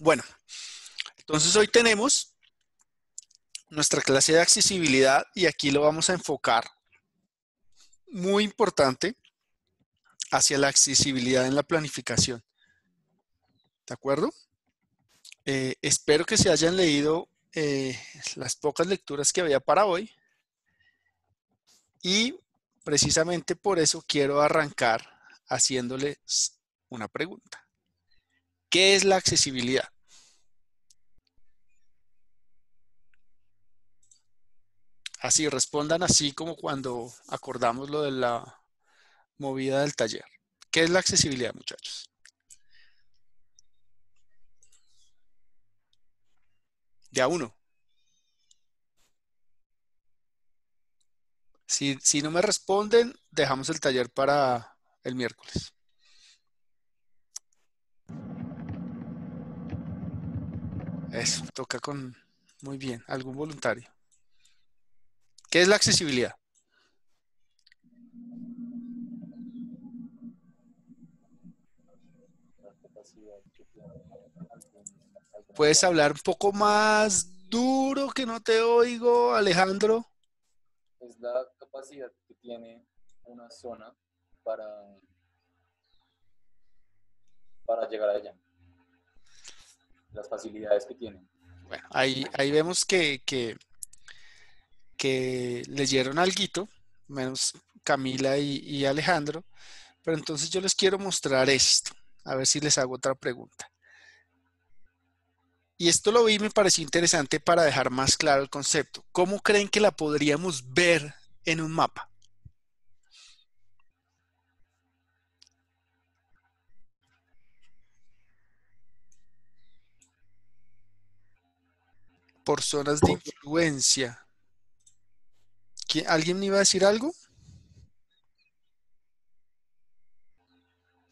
Bueno, entonces hoy tenemos nuestra clase de accesibilidad y aquí lo vamos a enfocar muy importante hacia la accesibilidad en la planificación. ¿De acuerdo? Eh, espero que se hayan leído eh, las pocas lecturas que había para hoy y precisamente por eso quiero arrancar haciéndoles una pregunta. ¿Qué es la accesibilidad? Así, respondan así como cuando acordamos lo de la movida del taller. ¿Qué es la accesibilidad, muchachos? De a uno. Si, si no me responden, dejamos el taller para el miércoles. Eso, toca con... Muy bien, algún voluntario. ¿Qué es la accesibilidad? ¿Puedes hablar un poco más duro que no te oigo, Alejandro? Es la capacidad que tiene una zona para, para llegar allá las facilidades que tienen. Bueno, ahí, ahí vemos que, que, que leyeron algo, menos Camila y, Alejandro, pero entonces yo les quiero mostrar esto, a ver si les hago otra pregunta. Y esto lo vi y me pareció interesante para dejar más claro el concepto. ¿Cómo creen que la podríamos ver en un mapa? Por zonas de influencia. ¿Alguien me iba a decir algo?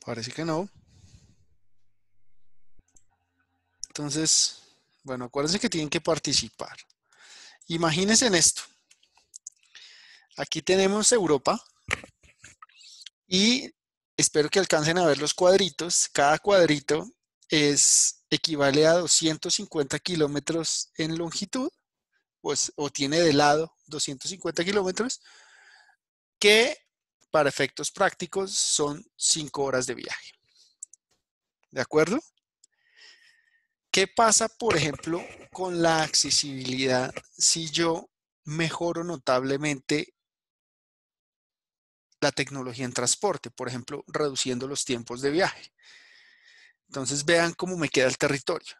Parece que no. Entonces, bueno, acuérdense que tienen que participar. Imagínense en esto. Aquí tenemos Europa y espero que alcancen a ver los cuadritos. Cada cuadrito es equivale a 250 kilómetros en longitud, pues, o tiene de lado 250 kilómetros, que para efectos prácticos son 5 horas de viaje. ¿De acuerdo? ¿Qué pasa, por ejemplo, con la accesibilidad si yo mejoro notablemente la tecnología en transporte, por ejemplo, reduciendo los tiempos de viaje? Entonces vean cómo me queda el territorio.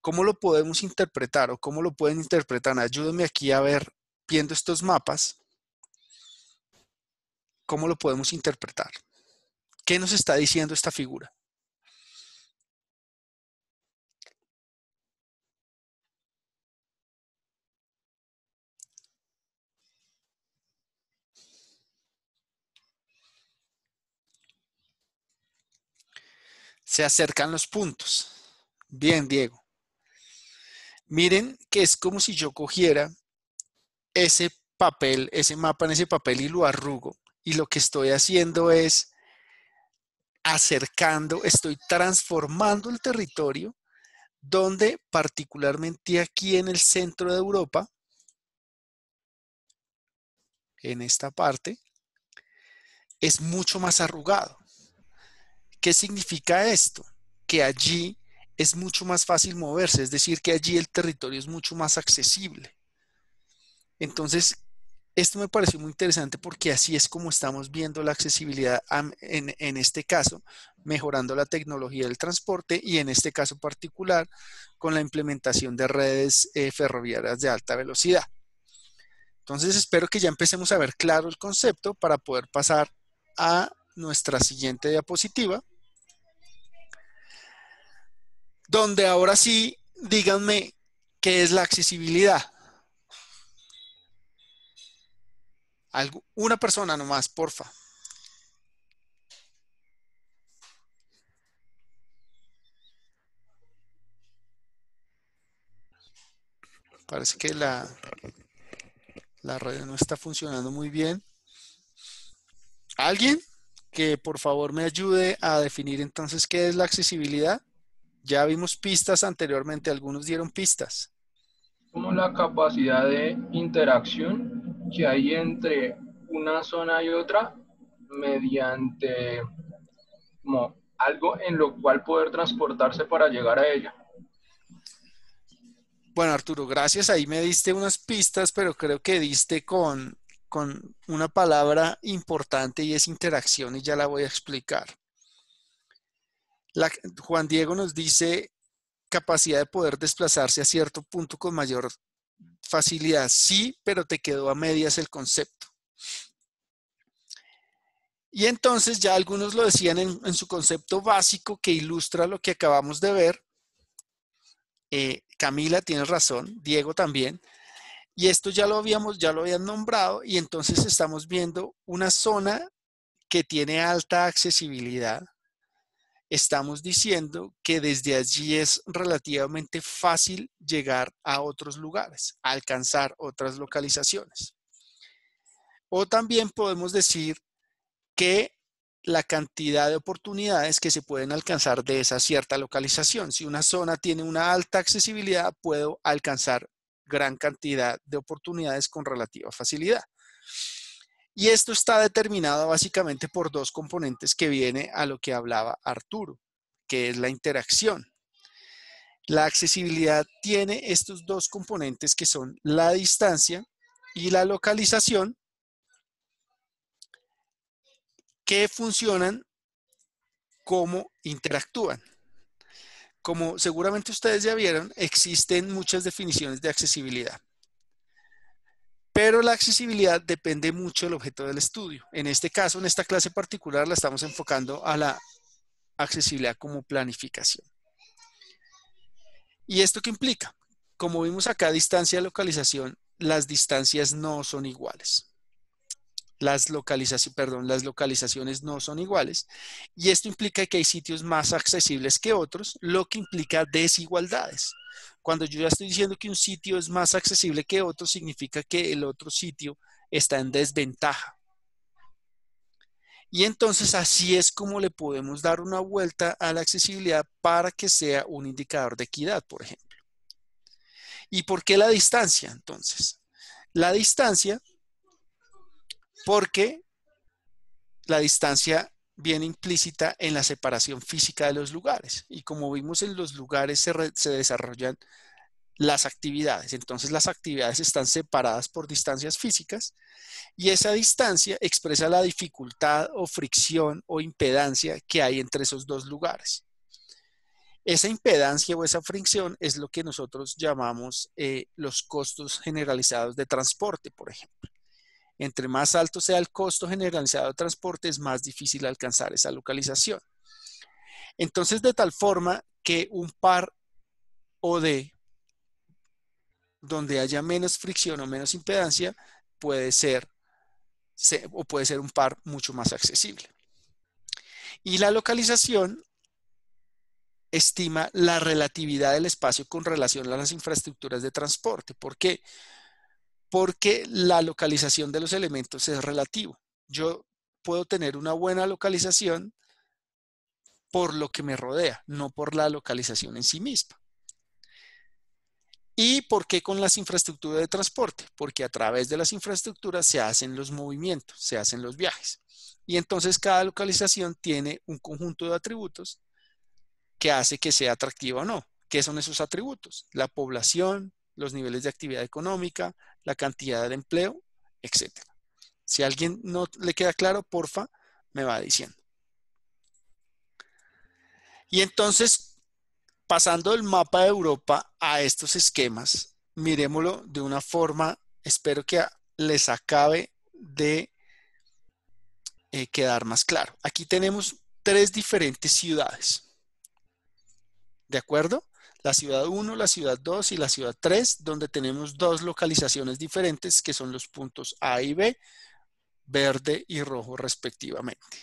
¿Cómo lo podemos interpretar o cómo lo pueden interpretar? Ayúdenme aquí a ver, viendo estos mapas, cómo lo podemos interpretar. ¿Qué nos está diciendo esta figura? Se acercan los puntos. Bien, Diego. Miren que es como si yo cogiera ese papel, ese mapa en ese papel y lo arrugo. Y lo que estoy haciendo es acercando, estoy transformando el territorio donde particularmente aquí en el centro de Europa, en esta parte, es mucho más arrugado. ¿Qué significa esto? Que allí es mucho más fácil moverse, es decir, que allí el territorio es mucho más accesible. Entonces, esto me pareció muy interesante porque así es como estamos viendo la accesibilidad en, este caso, mejorando la tecnología del transporte y en este caso particular con la implementación de redes eh, ferroviarias de alta velocidad. Entonces espero que ya empecemos a ver claro el concepto para poder pasar a nuestra siguiente diapositiva donde ahora sí, díganme qué es la accesibilidad. una persona nomás, porfa. Parece que la, la red no está funcionando muy bien. ¿Alguien que por favor me ayude a definir entonces qué es la accesibilidad? Ya vimos pistas anteriormente, algunos dieron pistas. Como la capacidad de interacción que hay entre una zona y otra mediante como algo en lo cual poder transportarse para llegar a ella. Bueno, Arturo, gracias. Ahí me diste unas pistas, pero creo que diste con, con una palabra importante y es interacción y ya la voy a explicar. Juan Diego nos dice capacidad de poder desplazarse a cierto punto con mayor facilidad. Sí, pero te quedó a medias el concepto. Y entonces ya algunos lo decían en, su concepto básico que ilustra lo que acabamos de ver. Eh, Camila tiene razón, Diego también. Y esto ya lo habíamos, ya lo habían nombrado y entonces estamos viendo una zona que tiene alta accesibilidad. Estamos diciendo que desde allí es relativamente fácil llegar a otros lugares, alcanzar otras localizaciones. O también podemos decir que la cantidad de oportunidades que se pueden alcanzar de esa cierta localización. Si una zona tiene una alta accesibilidad, puedo alcanzar gran cantidad de oportunidades con relativa facilidad. Y esto está determinado básicamente por dos componentes que viene a lo que hablaba Arturo, que es la interacción. La accesibilidad tiene estos dos componentes que son la distancia y la localización, que funcionan como interactúan. Como seguramente ustedes ya vieron, existen muchas definiciones de accesibilidad. Pero la accesibilidad depende mucho del objeto del estudio. En este caso, en esta clase particular, la estamos enfocando a la accesibilidad como planificación. ¿Y esto qué implica? Como vimos acá, distancia y localización, las distancias no son iguales las, perdón, las localizaciones no son iguales y esto implica que hay sitios más accesibles que otros, lo que implica desigualdades. Cuando yo ya estoy diciendo que un sitio es más accesible que otro, significa que el otro sitio está en desventaja. Y entonces así es como le podemos dar una vuelta a la accesibilidad para que sea un indicador de equidad, por ejemplo. ¿Y por qué la distancia entonces? La distancia porque la distancia viene implícita en la separación física de los lugares. Y como vimos en los lugares se, desarrollan las actividades. Entonces las actividades están separadas por distancias físicas y esa distancia expresa la dificultad o fricción o impedancia que hay entre esos dos lugares. Esa impedancia o esa fricción es lo que nosotros llamamos eh, los costos generalizados de transporte, por ejemplo. Entre más alto sea el costo generalizado de transporte, es más difícil alcanzar esa localización. Entonces, de tal forma que un par OD donde haya menos fricción o menos impedancia puede ser o puede ser un par mucho más accesible. Y la localización estima la relatividad del espacio con relación a las infraestructuras de transporte. ¿Por qué? Porque la localización de los elementos es relativo. Yo puedo tener una buena localización por lo que me rodea, no por la localización en sí misma. ¿Y por qué con las infraestructuras de transporte? Porque a través de las infraestructuras se hacen los movimientos, se hacen los viajes. Y entonces cada localización tiene un conjunto de atributos que hace que sea atractiva o no. ¿Qué son esos atributos? La población, los niveles de actividad económica, la cantidad de empleo, etc. Si a alguien no le queda claro, porfa, me va diciendo. Y entonces, pasando del mapa de Europa a estos esquemas, miremoslo de una forma, espero que les acabe de eh, quedar más claro. Aquí tenemos tres diferentes ciudades. ¿De acuerdo? La ciudad 1, la ciudad 2 y la ciudad 3, donde tenemos dos localizaciones diferentes que son los puntos A y B, verde y rojo respectivamente.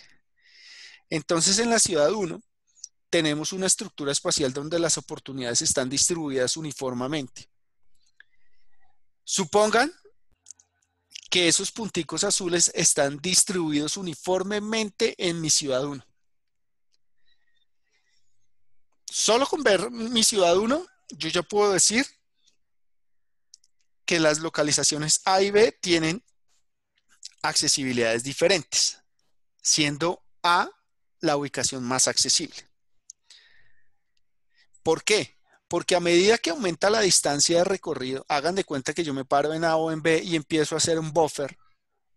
Entonces en la ciudad 1 tenemos una estructura espacial donde las oportunidades están distribuidas uniformemente. Supongan que esos punticos azules están distribuidos uniformemente en mi ciudad 1. Solo con ver mi ciudad 1, yo ya puedo decir que las localizaciones A y B tienen accesibilidades diferentes, siendo A la ubicación más accesible. ¿Por qué? Porque a medida que aumenta la distancia de recorrido, hagan de cuenta que yo me paro en A o en B y empiezo a hacer un buffer,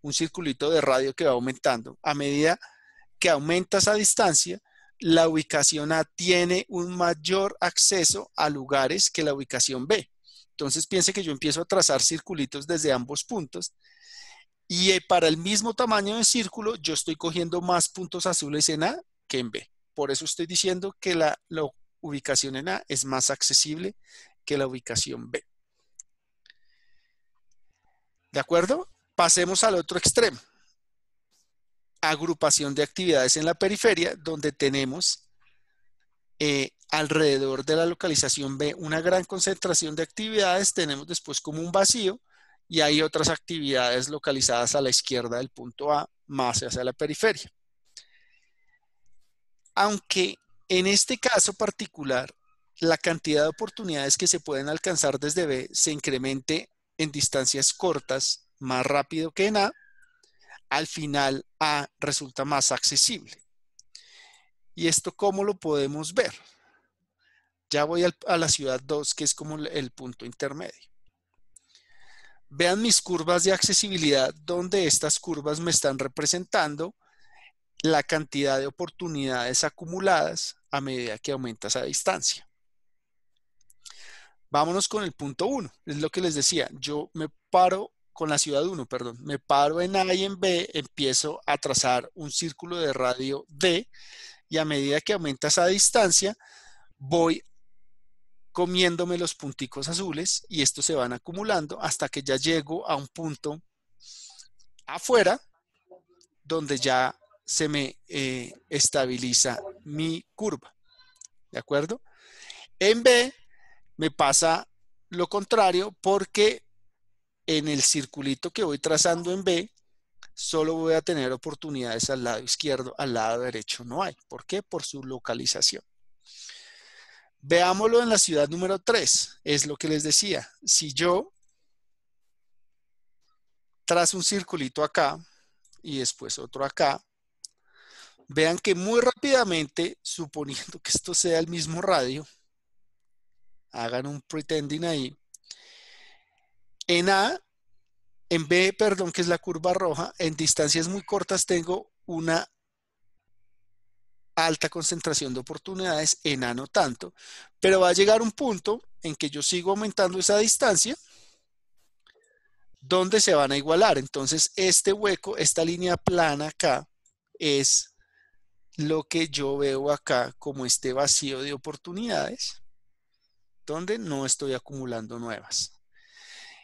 un circulito de radio que va aumentando. A medida que aumenta esa distancia, la ubicación A tiene un mayor acceso a lugares que la ubicación B. Entonces piense que yo empiezo a trazar circulitos desde ambos puntos y eh, para el mismo tamaño de círculo yo estoy cogiendo más puntos azules en A que en B. Por eso estoy diciendo que la, la ubicación en A es más accesible que la ubicación B. ¿De acuerdo? Pasemos al otro extremo. Agrupación de actividades en la periferia, donde tenemos eh, alrededor de la localización B una gran concentración de actividades, tenemos después como un vacío y hay otras actividades localizadas a la izquierda del punto A, más hacia la periferia. Aunque en este caso particular, la cantidad de oportunidades que se pueden alcanzar desde B se incremente en distancias cortas más rápido que en A, al final A resulta más accesible. ¿Y esto cómo lo podemos ver? Ya voy a la ciudad 2, que es como el punto intermedio. Vean mis curvas de accesibilidad, donde estas curvas me están representando la cantidad de oportunidades acumuladas a medida que aumenta esa distancia. Vámonos con el punto 1. Es lo que les decía. Yo me paro con la ciudad 1, perdón. Me paro en A y en B, empiezo a trazar un círculo de radio D y a medida que aumenta esa distancia, voy comiéndome los punticos azules y estos se van acumulando hasta que ya llego a un punto afuera donde ya se me eh, estabiliza mi curva. ¿De acuerdo? En B me pasa lo contrario porque en el circulito que voy trazando en B, solo voy a tener oportunidades al lado izquierdo, al lado derecho no hay. ¿Por qué? Por su localización. Veámoslo en la ciudad número 3. Es lo que les decía. Si yo trazo un circulito acá y después otro acá, Vean que muy rápidamente, suponiendo que esto sea el mismo radio, hagan un pretending ahí. En A, en B, perdón, que es la curva roja, en distancias muy cortas tengo una alta concentración de oportunidades, en A no tanto, pero va a llegar un punto en que yo sigo aumentando esa distancia, donde se van a igualar. Entonces, este hueco, esta línea plana acá, es lo que yo veo acá como este vacío de oportunidades, donde no estoy acumulando nuevas.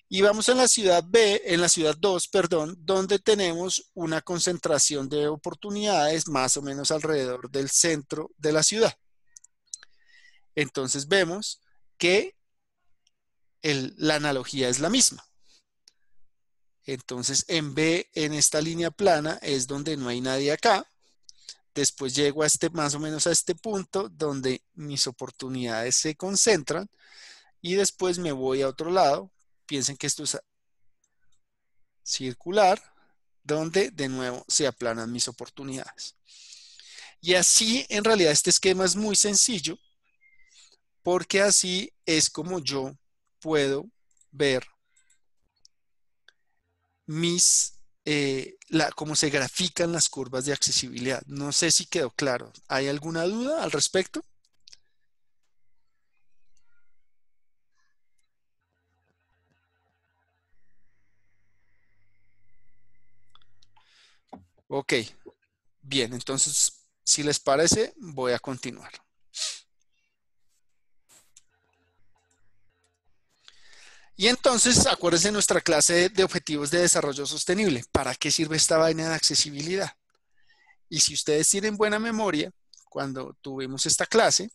Y vamos a la ciudad B, en la ciudad 2, perdón, donde tenemos una concentración de oportunidades más o menos alrededor del centro de la ciudad. Entonces vemos que la analogía es la misma. Entonces en B, en esta línea plana, es donde no hay nadie acá. Después llego a este, más o menos a este punto donde mis oportunidades se concentran y después me voy a otro lado. Piensen que esto es circular, donde de nuevo se aplanan mis oportunidades. Y así, en realidad, este esquema es muy sencillo, porque así es como yo puedo ver mis eh, cómo se grafican las curvas de accesibilidad. No sé si quedó claro. ¿Hay alguna duda al respecto? Ok, bien, entonces, si les parece, voy a continuar. Y entonces, acuérdense de nuestra clase de objetivos de desarrollo sostenible. ¿Para qué sirve esta vaina de accesibilidad? Y si ustedes tienen buena memoria, cuando tuvimos esta clase,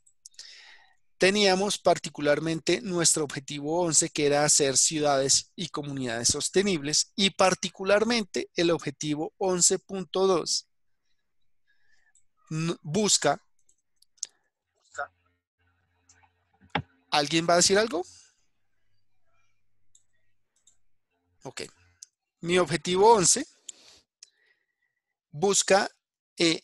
teníamos particularmente nuestro objetivo 11, que era hacer ciudades y comunidades sostenibles, y particularmente el objetivo 11.2 busca ¿Alguien va a decir algo? Ok. Mi objetivo 11 busca eh,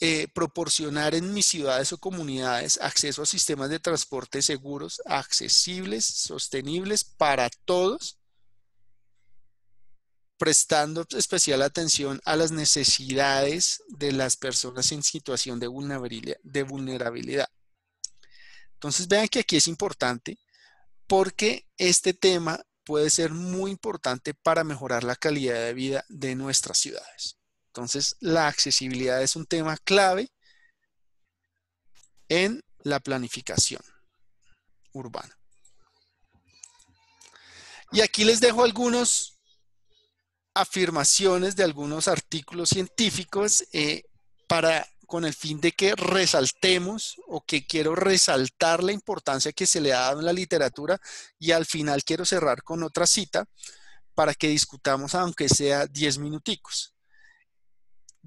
eh, proporcionar en mis ciudades o comunidades acceso a sistemas de transporte seguros, accesibles, sostenibles para todos, prestando especial atención a las necesidades de las personas en situación de vulnerabilidad. De vulnerabilidad. Entonces vean que aquí es importante porque este tema puede ser muy importante para mejorar la calidad de vida de nuestras ciudades. Entonces, la accesibilidad es un tema clave en la planificación urbana. Y aquí les dejo algunas afirmaciones de algunos artículos científicos eh, para con el fin de que resaltemos o que quiero resaltar la importancia que se le ha dado en la literatura y al final quiero cerrar con otra cita para que discutamos aunque sea 10 minuticos.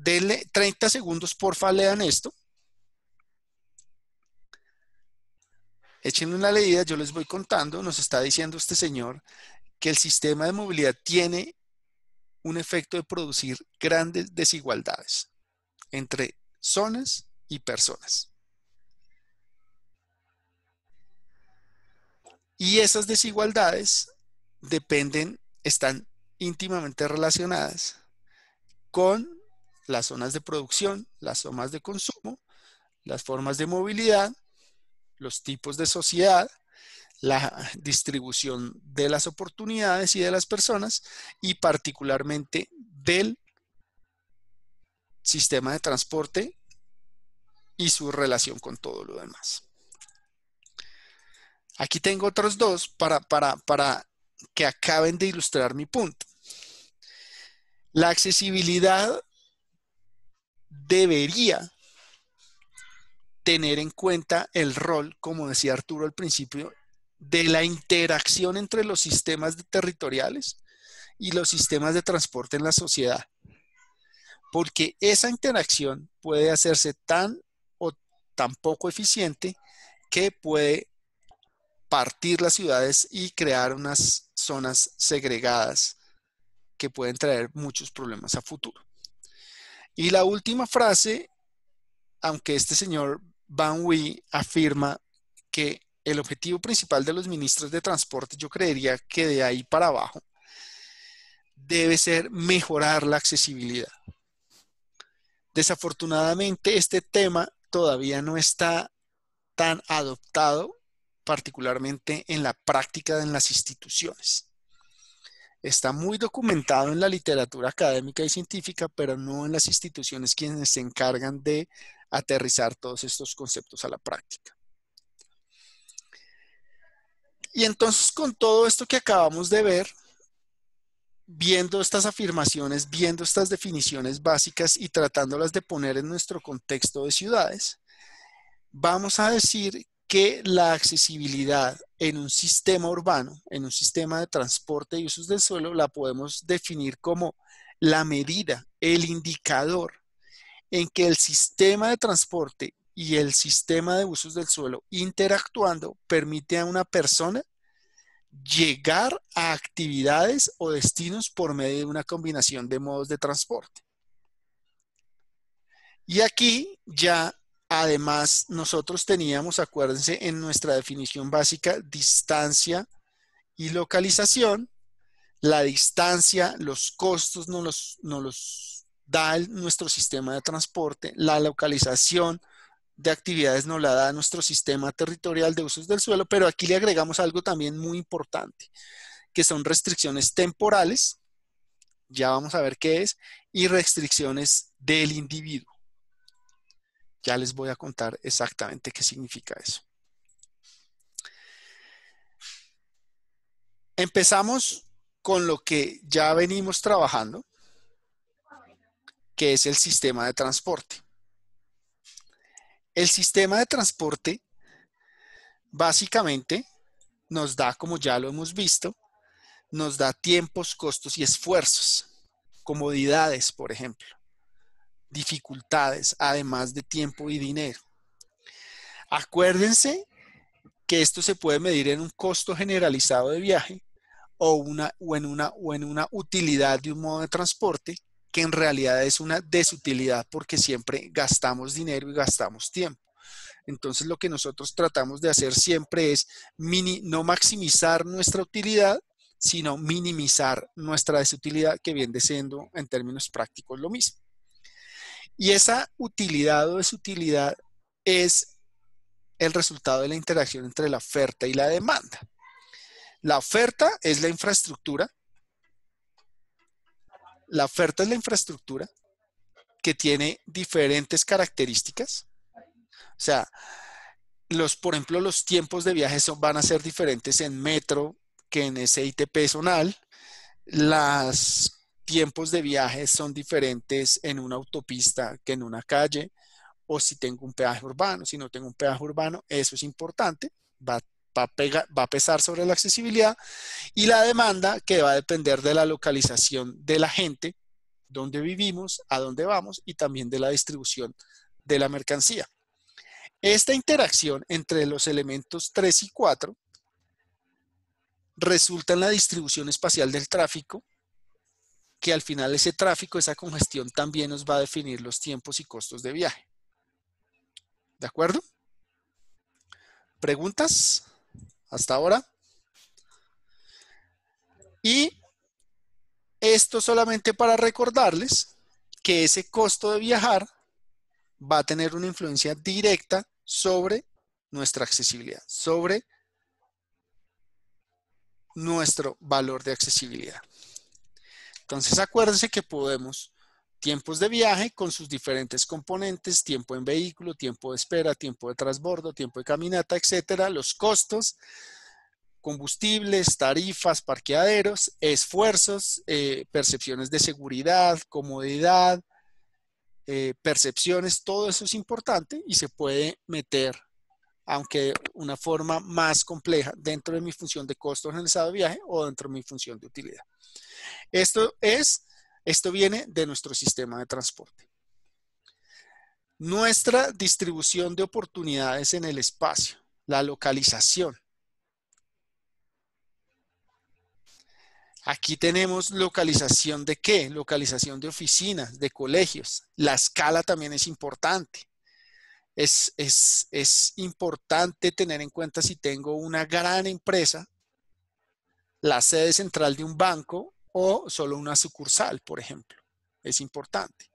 Denle 30 segundos, porfa, lean esto. Échenle una leída, yo les voy contando, nos está diciendo este señor que el sistema de movilidad tiene un efecto de producir grandes desigualdades entre zonas y personas. Y esas desigualdades dependen, están íntimamente relacionadas con las zonas de producción, las zonas de consumo, las formas de movilidad, los tipos de sociedad, la distribución de las oportunidades y de las personas y particularmente del sistema de transporte y su relación con todo lo demás. Aquí tengo otros dos para, para, para que acaben de ilustrar mi punto. La accesibilidad debería tener en cuenta el rol, como decía Arturo al principio, de la interacción entre los sistemas territoriales y los sistemas de transporte en la sociedad. Porque esa interacción puede hacerse tan o tan poco eficiente que puede partir las ciudades y crear unas zonas segregadas que pueden traer muchos problemas a futuro. Y la última frase, aunque este señor Van Wee afirma que el objetivo principal de los ministros de transporte, yo creería que de ahí para abajo, debe ser mejorar la accesibilidad. Desafortunadamente, este tema todavía no está tan adoptado, particularmente en la práctica en las instituciones está muy documentado en la literatura académica y científica, pero no en las instituciones quienes se encargan de aterrizar todos estos conceptos a la práctica. Y entonces con todo esto que acabamos de ver, viendo estas afirmaciones, viendo estas definiciones básicas y tratándolas de poner en nuestro contexto de ciudades, vamos a decir que la accesibilidad en un sistema urbano, en un sistema de transporte y usos del suelo, la podemos definir como la medida, el indicador en que el sistema de transporte y el sistema de usos del suelo interactuando permite a una persona llegar a actividades o destinos por medio de una combinación de modos de transporte. Y aquí ya Además, nosotros teníamos, acuérdense, en nuestra definición básica, distancia y localización. La distancia, los costos nos los, los da nuestro sistema de transporte. La localización de actividades nos la da nuestro sistema territorial de usos del suelo, pero aquí le agregamos algo también muy importante, que son restricciones temporales, ya vamos a ver qué es, y restricciones del individuo. Ya les voy a contar exactamente qué significa eso. Empezamos con lo que ya venimos trabajando, que es el sistema de transporte. El sistema de transporte básicamente nos da, como ya lo hemos visto, nos da tiempos, costos y esfuerzos, comodidades, por ejemplo dificultades, además de tiempo y dinero. Acuérdense que esto se puede medir en un costo generalizado de viaje o, una, o, en una, o en una utilidad de un modo de transporte que en realidad es una desutilidad porque siempre gastamos dinero y gastamos tiempo. Entonces lo que nosotros tratamos de hacer siempre es no maximizar nuestra utilidad, sino minimizar nuestra desutilidad, que viene siendo en términos prácticos lo mismo. Y esa utilidad o desutilidad es el resultado de la interacción entre la oferta y la demanda. La oferta es la infraestructura. La oferta es la infraestructura que tiene diferentes características. O sea, los, por ejemplo, los tiempos de viaje son, van a ser diferentes en metro que en SITP zonal. Los tiempos de viaje son diferentes en una autopista que en una calle o si tengo un peaje urbano. Si no tengo un peaje urbano, eso es importante, va, va a pesar sobre la accesibilidad y la demanda que va a depender de la localización de la gente, dónde vivimos, a dónde vamos y también de la distribución de la mercancía. Esta interacción entre los elementos 3 y 4 resulta en la distribución espacial del tráfico, que al final ese tráfico, esa congestión también nos va a definir los tiempos y costos de viaje. ¿De acuerdo? ¿Preguntas hasta ahora? Y esto solamente para recordarles que ese costo de viajar va a tener una influencia directa sobre nuestra accesibilidad, sobre nuestro valor de accesibilidad. Entonces acuérdense que podemos tiempos de viaje con sus diferentes componentes, tiempo en vehículo, tiempo de espera, tiempo de transbordo, tiempo de caminata, etcétera, los costos, combustibles, tarifas, parqueaderos, esfuerzos, eh, percepciones de seguridad, comodidad, eh, percepciones, todo eso es importante y se puede meter, aunque de una forma más compleja, dentro de mi función de costo generalizado de viaje o dentro de mi función de utilidad. Esto es esto viene de nuestro sistema de transporte. Nuestra distribución de oportunidades en el espacio, la localización. Aquí tenemos localización de qué? Localización de oficinas, de colegios. La escala también es importante. Es, es, es, importante tener en cuenta si tengo una gran empresa, la sede central de un banco o solo una sucursal, por ejemplo. Es importante.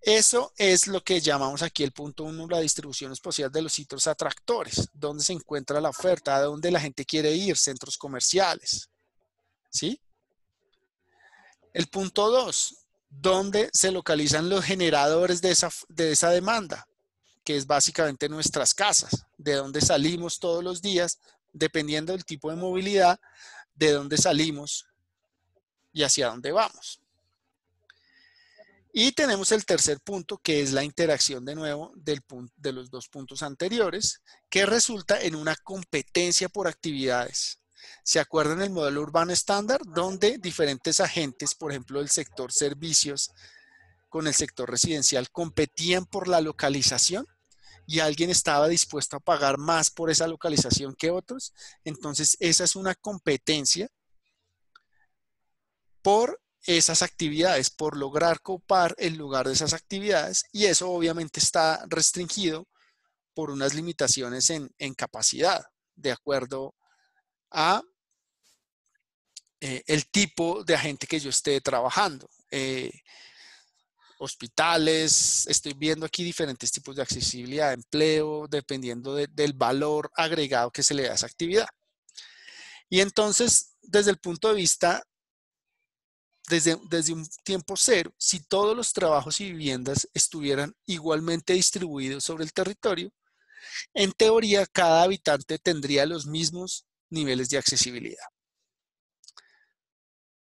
Eso es lo que llamamos aquí el punto uno, la distribución espacial de los sitios atractores, dónde se encuentra la oferta, a dónde la gente quiere ir, centros comerciales. ¿Sí? El punto dos, dónde se localizan los generadores de esa, de esa demanda, que es básicamente nuestras casas, de dónde salimos todos los días, dependiendo del tipo de movilidad, de dónde salimos y hacia dónde vamos. Y tenemos el tercer punto, que es la interacción de nuevo del de los dos puntos anteriores, que resulta en una competencia por actividades. ¿Se acuerdan el modelo urbano estándar? Donde diferentes agentes, por ejemplo, el sector servicios con el sector residencial, competían por la localización y alguien estaba dispuesto a pagar más por esa localización que otros. Entonces, esa es una competencia por esas actividades, por lograr copar el lugar de esas actividades y eso obviamente está restringido por unas limitaciones en, capacidad, de acuerdo a eh, el tipo de agente que yo esté trabajando. Eh, hospitales, estoy viendo aquí diferentes tipos de accesibilidad de empleo, dependiendo del valor agregado que se le da a esa actividad. Y entonces, desde el punto de vista desde, un tiempo cero, si todos los trabajos y viviendas estuvieran igualmente distribuidos sobre el territorio, en teoría cada habitante tendría los mismos niveles de accesibilidad.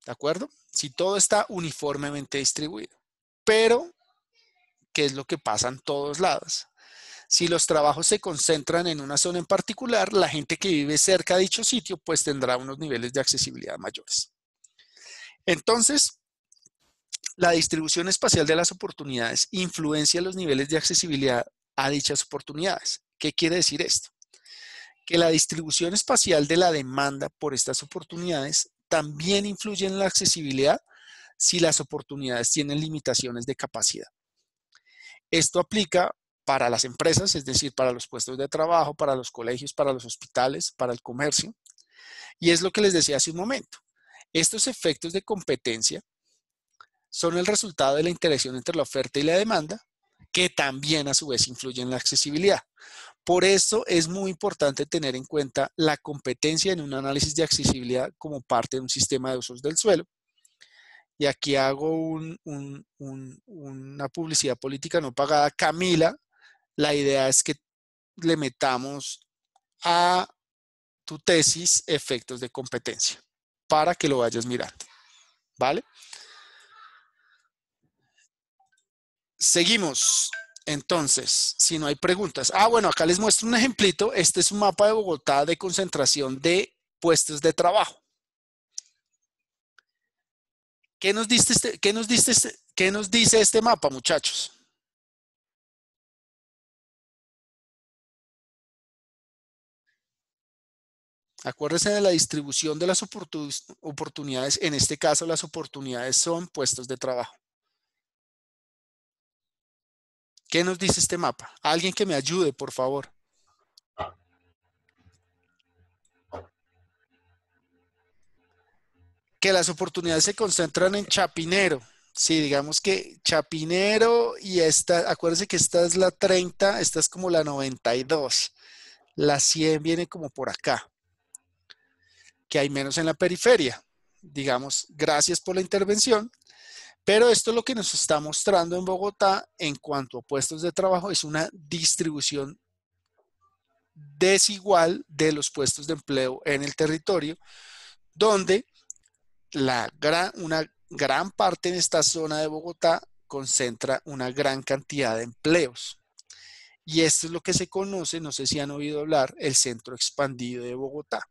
¿De acuerdo? Si todo está uniformemente distribuido. Pero, ¿qué es lo que pasa en todos lados? Si los trabajos se concentran en una zona en particular, la gente que vive cerca de dicho sitio pues tendrá unos niveles de accesibilidad mayores. Entonces, la distribución espacial de las oportunidades influencia los niveles de accesibilidad a dichas oportunidades. ¿Qué quiere decir esto? que la distribución espacial de la demanda por estas oportunidades también influye en la accesibilidad si las oportunidades tienen limitaciones de capacidad. Esto aplica para las empresas, es decir, para los puestos de trabajo, para los colegios, para los hospitales, para el comercio. Y es lo que les decía hace un momento. Estos efectos de competencia son el resultado de la interacción entre la oferta y la demanda, que también a su vez influye en la accesibilidad. Por eso es muy importante tener en cuenta la competencia en un análisis de accesibilidad como parte de un sistema de usos del suelo. Y aquí hago una publicidad política no pagada. Camila, la idea es que le metamos a tu tesis efectos de competencia para que lo vayas mirando. ¿Vale? Seguimos. Entonces, si no hay preguntas. Ah, bueno, acá les muestro un ejemplito. Este es un mapa de Bogotá de concentración de puestos de trabajo. ¿Qué nos este, qué nos este, qué nos dice este mapa, muchachos? Acuérdense de la distribución de las oportunidades. En este caso, las oportunidades son puestos de trabajo. ¿Qué nos dice este mapa? Alguien que me ayude, por favor. Que las oportunidades se concentran en Chapinero. Sí, digamos que Chapinero y esta, acuérdense que esta es la 30, esta es como la 92. La 100 viene como por acá. Que hay menos en la periferia. Digamos, gracias por la intervención. Pero esto lo que nos está mostrando en Bogotá en cuanto a puestos de trabajo es una distribución desigual de los puestos de empleo en el territorio, donde la gran, una gran parte en esta zona de Bogotá concentra una gran cantidad de empleos. Y esto es lo que se conoce, no sé si han oído hablar, el centro expandido de Bogotá.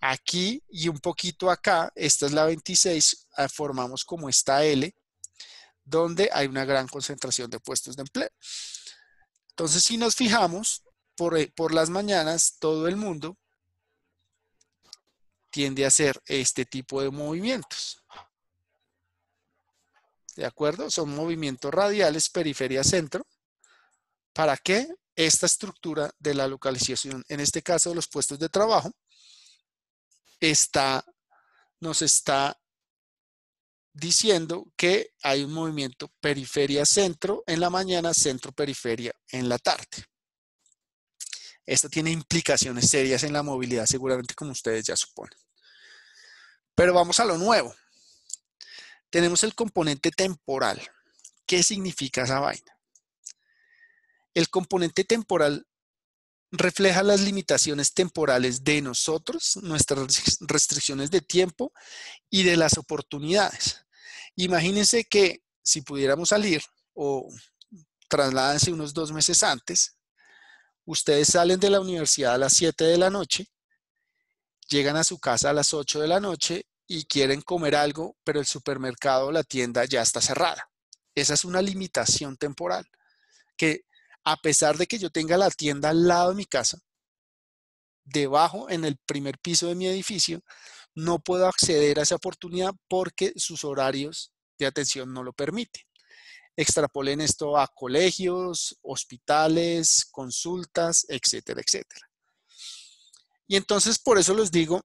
Aquí y un poquito acá, esta es la 26, ah, formamos como esta L, donde hay una gran concentración de puestos de empleo. Entonces, si nos fijamos, por, eh, por las mañanas, todo el mundo tiende a hacer este tipo de movimientos. ¿De acuerdo? Son movimientos radiales, periferia, centro. ¿Para qué? Esta estructura de la localización, en este caso de los puestos de trabajo, está, nos está diciendo que hay un movimiento periferia-centro en la mañana, centro-periferia en la tarde. Esto tiene implicaciones serias en la movilidad, seguramente como ustedes ya suponen. Pero vamos a lo nuevo. Tenemos el componente temporal. ¿Qué significa esa vaina? El componente temporal refleja las limitaciones temporales de nosotros, nuestras restricciones de tiempo y de las oportunidades. Imagínense que si pudiéramos salir o trasládense unos dos meses antes, ustedes salen de la universidad a las 7 de la noche, llegan a su casa a las 8 de la noche y quieren comer algo, pero el supermercado o la tienda ya está cerrada. Esa es una limitación temporal que a pesar de que yo tenga la tienda al lado de mi casa, debajo en el primer piso de mi edificio, no puedo acceder a esa oportunidad porque sus horarios de atención no lo permiten. Extrapolen esto a colegios, hospitales, consultas, etcétera, etcétera. Y entonces por eso les digo,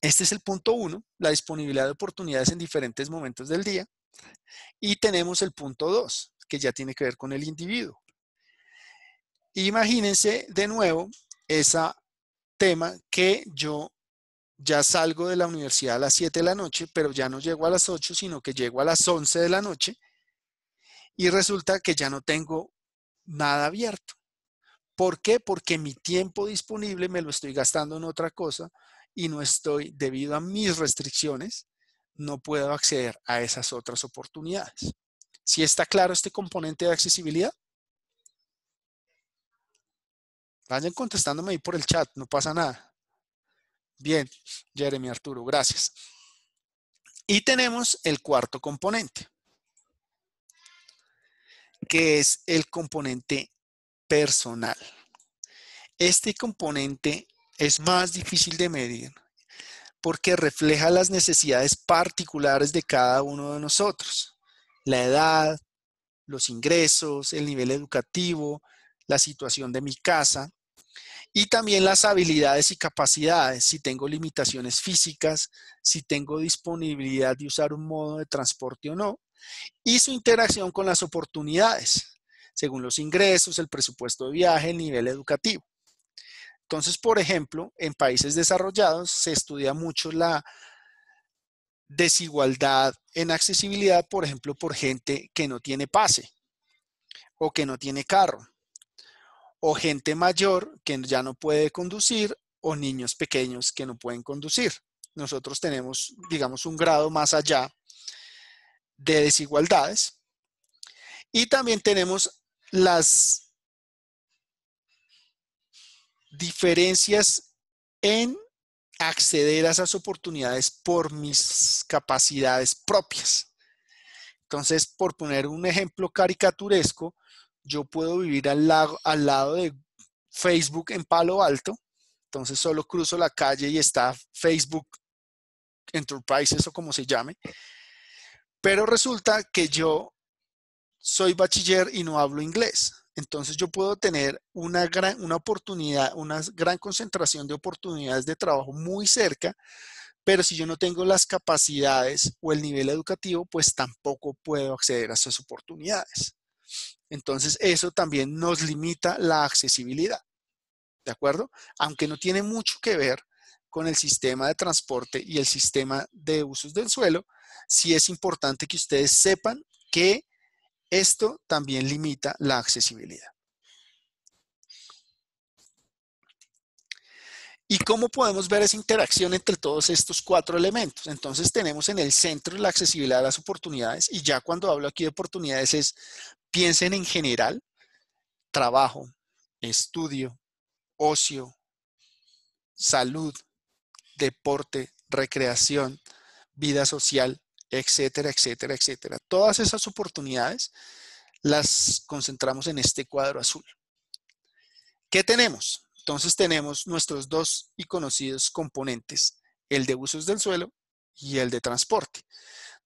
este es el punto uno, la disponibilidad de oportunidades en diferentes momentos del día. Y tenemos el punto dos, que ya tiene que ver con el individuo. Imagínense de nuevo ese tema que yo ya salgo de la universidad a las 7 de la noche, pero ya no llego a las 8, sino que llego a las 11 de la noche y resulta que ya no tengo nada abierto. ¿Por qué? Porque mi tiempo disponible me lo estoy gastando en otra cosa y no estoy, debido a mis restricciones, no puedo acceder a esas otras oportunidades. ¿Si está claro este componente de accesibilidad? Vayan contestándome ahí por el chat, no pasa nada. Bien, Jeremy Arturo, gracias. Y tenemos el cuarto componente, que es el componente personal. Este componente es más difícil de medir porque refleja las necesidades particulares de cada uno de nosotros. La edad, los ingresos, el nivel educativo, la situación de mi casa y también las habilidades y capacidades, si tengo limitaciones físicas, si tengo disponibilidad de usar un modo de transporte o no, y su interacción con las oportunidades, según los ingresos, el presupuesto de viaje, el nivel educativo. Entonces, por ejemplo, en países desarrollados se estudia mucho la desigualdad en accesibilidad, por ejemplo, por gente que no tiene pase o que no tiene carro, o gente mayor que ya no puede conducir o niños pequeños que no pueden conducir. Nosotros tenemos, digamos, un grado más allá de desigualdades. Y también tenemos las diferencias en acceder a esas oportunidades por mis capacidades propias. Entonces, por poner un ejemplo caricaturesco, yo puedo vivir al lado, de Facebook en Palo Alto. Entonces, solo cruzo la calle y está Facebook Enterprises o como se llame. Pero resulta que yo soy bachiller y no hablo inglés. Entonces yo puedo tener una gran una oportunidad, una gran concentración de oportunidades de trabajo muy cerca, pero si yo no tengo las capacidades o el nivel educativo, pues tampoco puedo acceder a esas oportunidades. Entonces eso también nos limita la accesibilidad. ¿De acuerdo? Aunque no tiene mucho que ver con el sistema de transporte y el sistema de usos del suelo, sí es importante que ustedes sepan que esto también limita la accesibilidad. ¿Y cómo podemos ver esa interacción entre todos estos cuatro elementos? Entonces tenemos en el centro la accesibilidad de las oportunidades y ya cuando hablo aquí de oportunidades es, piensen en general, trabajo, estudio, ocio, salud, deporte, recreación, vida social, etcétera, etcétera, etcétera. Todas esas oportunidades las concentramos en este cuadro azul. ¿Qué tenemos? Entonces tenemos nuestros dos y conocidos componentes, el de usos del suelo y el de transporte,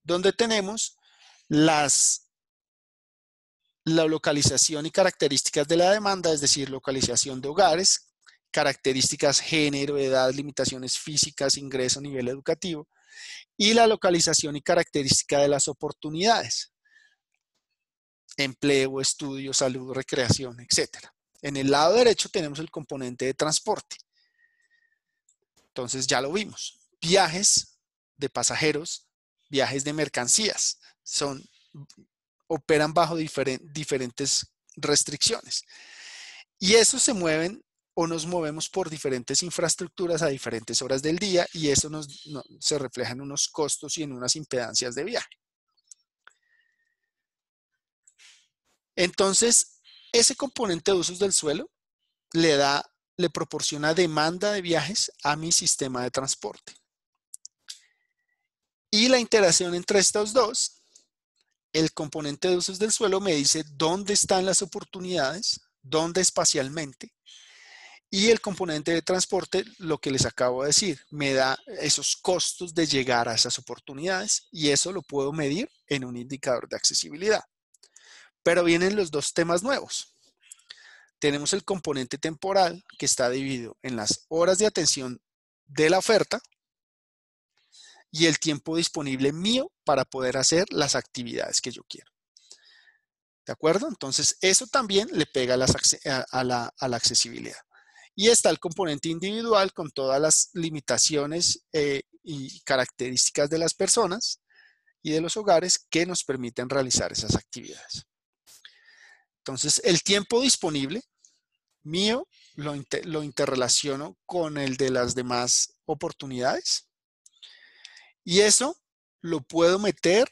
donde tenemos las la localización y características de la demanda, es decir, localización de hogares, características género, edad, limitaciones físicas, ingreso, nivel educativo, y la localización y característica de las oportunidades. Empleo, estudio, salud, recreación, etc. En el lado derecho tenemos el componente de transporte. Entonces ya lo vimos. Viajes de pasajeros, viajes de mercancías, son, operan bajo diferentes restricciones. Y esos se mueven o nos movemos por diferentes infraestructuras a diferentes horas del día y eso nos, se refleja en unos costos y en unas impedancias de viaje. Entonces, ese componente de usos del suelo le da, le proporciona demanda de viajes a mi sistema de transporte. Y la interacción entre estos dos, el componente de usos del suelo me dice dónde están las oportunidades, dónde espacialmente, y el componente de transporte, lo que les acabo de decir, me da esos costos de llegar a esas oportunidades y eso lo puedo medir en un indicador de accesibilidad. Pero vienen los dos temas nuevos. Tenemos el componente temporal que está dividido en las horas de atención de la oferta y el tiempo disponible mío para poder hacer las actividades que yo quiero. ¿De acuerdo? Entonces, eso también le pega a la, accesibilidad. Y está el componente individual con todas las limitaciones eh, y características de las personas y de los hogares que nos permiten realizar esas actividades. Entonces, el tiempo disponible mío lo, lo interrelaciono con el de las demás oportunidades. Y eso lo puedo meter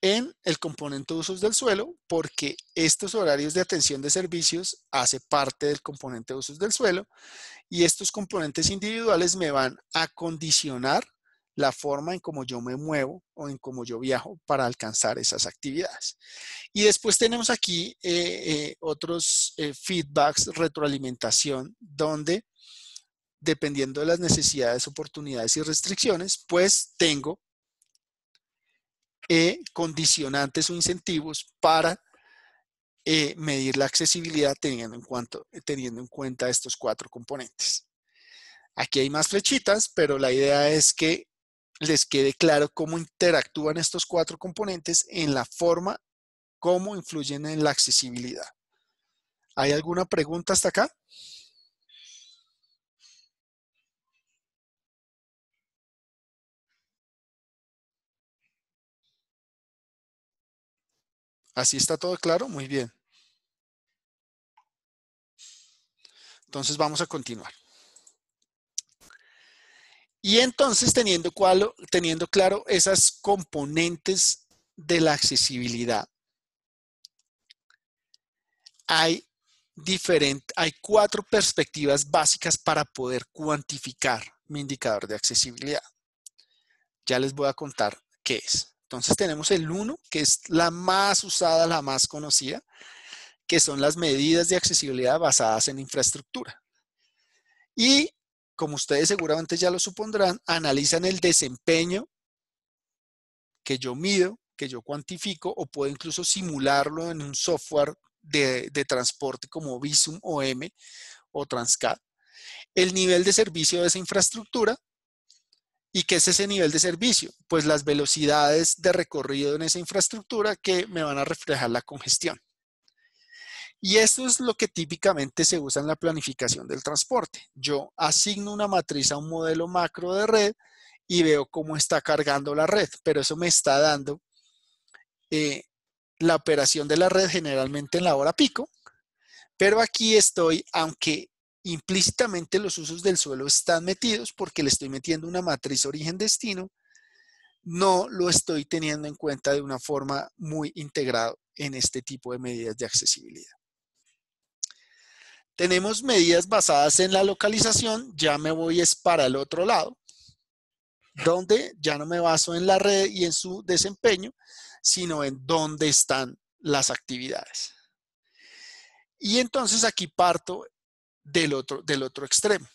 en el componente de usos del suelo porque estos horarios de atención de servicios hace parte del componente de usos del suelo y estos componentes individuales me van a condicionar la forma en cómo yo me muevo o en cómo yo viajo para alcanzar esas actividades. Y después tenemos aquí eh, eh, otros eh, feedbacks, retroalimentación, donde dependiendo de las necesidades, oportunidades y restricciones, pues tengo condicionantes o incentivos para medir la accesibilidad teniendo en, teniendo en cuenta estos cuatro componentes. Aquí hay más flechitas, pero la idea es que les quede claro cómo interactúan estos cuatro componentes en la forma cómo influyen en la accesibilidad. ¿Hay alguna pregunta hasta acá? ¿Así está todo claro? Muy bien. Entonces vamos a continuar. Y entonces, teniendo, teniendo claro esas componentes de la accesibilidad, hay, hay cuatro perspectivas básicas para poder cuantificar mi indicador de accesibilidad. Ya les voy a contar qué es. Entonces tenemos el 1, que es la más usada, la más conocida, que son las medidas de accesibilidad basadas en infraestructura. Y como ustedes seguramente ya lo supondrán, analizan el desempeño que yo mido, que yo cuantifico, o puedo incluso simularlo en un software de, transporte como Visum o M o Transcat, el nivel de servicio de esa infraestructura. ¿Y qué es ese nivel de servicio? Pues las velocidades de recorrido en esa infraestructura que me van a reflejar la congestión. Y esto es lo que típicamente se usa en la planificación del transporte. Yo asigno una matriz a un modelo macro de red y veo cómo está cargando la red, pero eso me está dando eh, la operación de la red generalmente en la hora pico, pero aquí estoy, aunque implícitamente los usos del suelo están metidos porque le estoy metiendo una matriz origen-destino, no lo estoy teniendo en cuenta de una forma muy integrada en este tipo de medidas de accesibilidad. Tenemos medidas basadas en la localización, ya me voy es para el otro lado, donde ya no me baso en la red y en su desempeño, sino en dónde están las actividades. Y entonces aquí parto del otro, del otro extremo,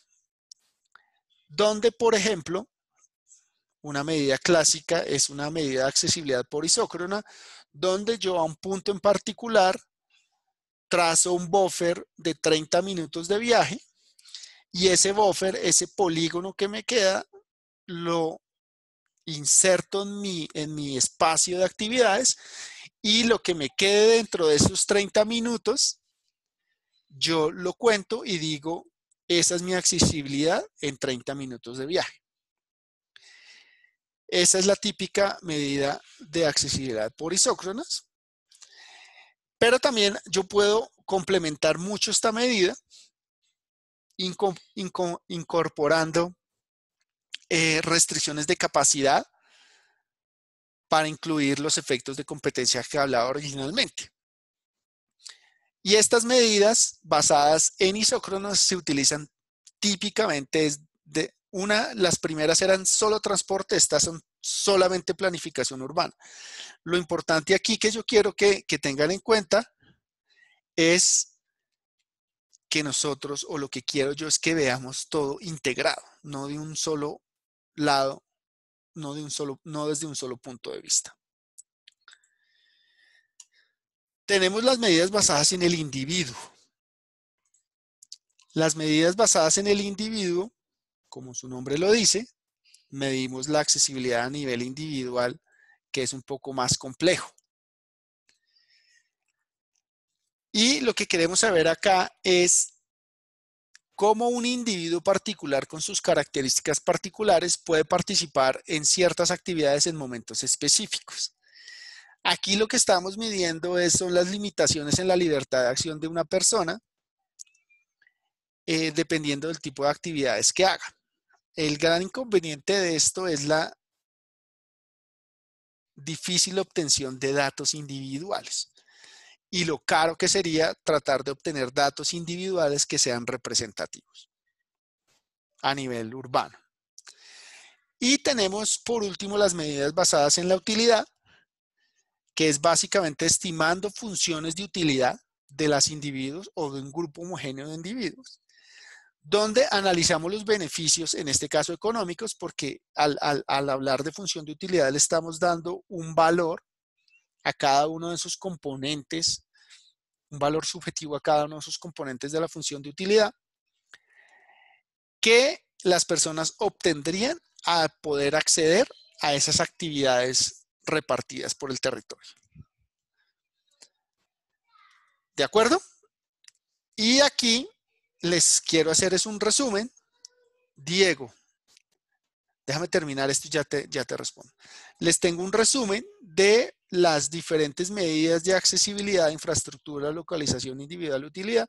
donde, por ejemplo, una medida clásica es una medida de accesibilidad por isócrona, donde yo a un punto en particular trazo un buffer de 30 minutos de viaje y ese buffer, ese polígono que me queda, lo inserto en mi, en mi espacio de actividades y lo que me quede dentro de esos 30 minutos, yo lo cuento y digo, esa es mi accesibilidad en 30 minutos de viaje. Esa es la típica medida de accesibilidad por isócronas. Pero también yo puedo complementar mucho esta medida incorporando eh, restricciones de capacidad para incluir los efectos de competencia que hablaba originalmente. Y estas medidas basadas en isócronos se utilizan típicamente de una, las primeras eran solo transporte, estas son solamente planificación urbana. Lo importante aquí que yo quiero que, tengan en cuenta es que nosotros, o lo que quiero yo es que veamos todo integrado, no de un solo lado, no, de un solo, no desde un solo punto de vista. Tenemos las medidas basadas en el individuo. Las medidas basadas en el individuo, como su nombre lo dice, medimos la accesibilidad a nivel individual, que es un poco más complejo. Y lo que queremos saber acá es cómo un individuo particular con sus características particulares puede participar en ciertas actividades en momentos específicos. Aquí lo que estamos midiendo es, son las limitaciones en la libertad de acción de una persona, eh, dependiendo del tipo de actividades que haga. El gran inconveniente de esto es la difícil obtención de datos individuales y lo caro que sería tratar de obtener datos individuales que sean representativos a nivel urbano. Y tenemos por último las medidas basadas en la utilidad, que es básicamente estimando funciones de utilidad de las individuos o de un grupo homogéneo de individuos, donde analizamos los beneficios, en este caso económicos, porque al, hablar de función de utilidad le estamos dando un valor a cada uno de esos componentes, un valor subjetivo a cada uno de esos componentes de la función de utilidad, que las personas obtendrían a poder acceder a esas actividades repartidas por el territorio. ¿De acuerdo? Y aquí les quiero hacer es un resumen. Diego, déjame terminar esto y ya te, ya te respondo. Les tengo un resumen de las diferentes medidas de accesibilidad, infraestructura, localización individual, utilidad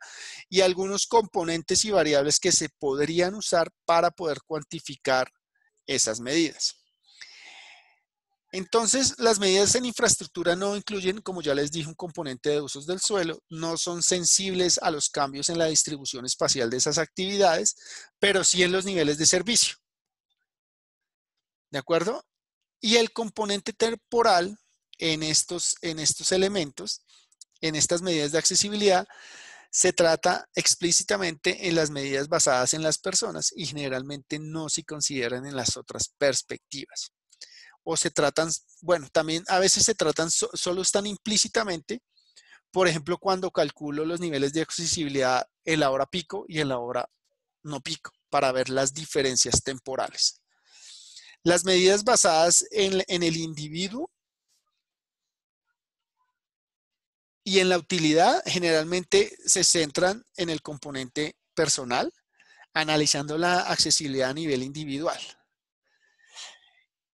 y algunos componentes y variables que se podrían usar para poder cuantificar esas medidas. Entonces, las medidas en infraestructura no incluyen, como ya les dije, un componente de usos del suelo, no son sensibles a los cambios en la distribución espacial de esas actividades, pero sí en los niveles de servicio. ¿De acuerdo? Y el componente temporal en estos, en estos elementos, en estas medidas de accesibilidad, se trata explícitamente en las medidas basadas en las personas y generalmente no se consideran en las otras perspectivas o se tratan, bueno, también a veces se tratan, solo están implícitamente, por ejemplo, cuando calculo los niveles de accesibilidad en la hora pico y en la hora no pico, para ver las diferencias temporales. Las medidas basadas en, en el individuo y en la utilidad generalmente se centran en el componente personal, analizando la accesibilidad a nivel individual.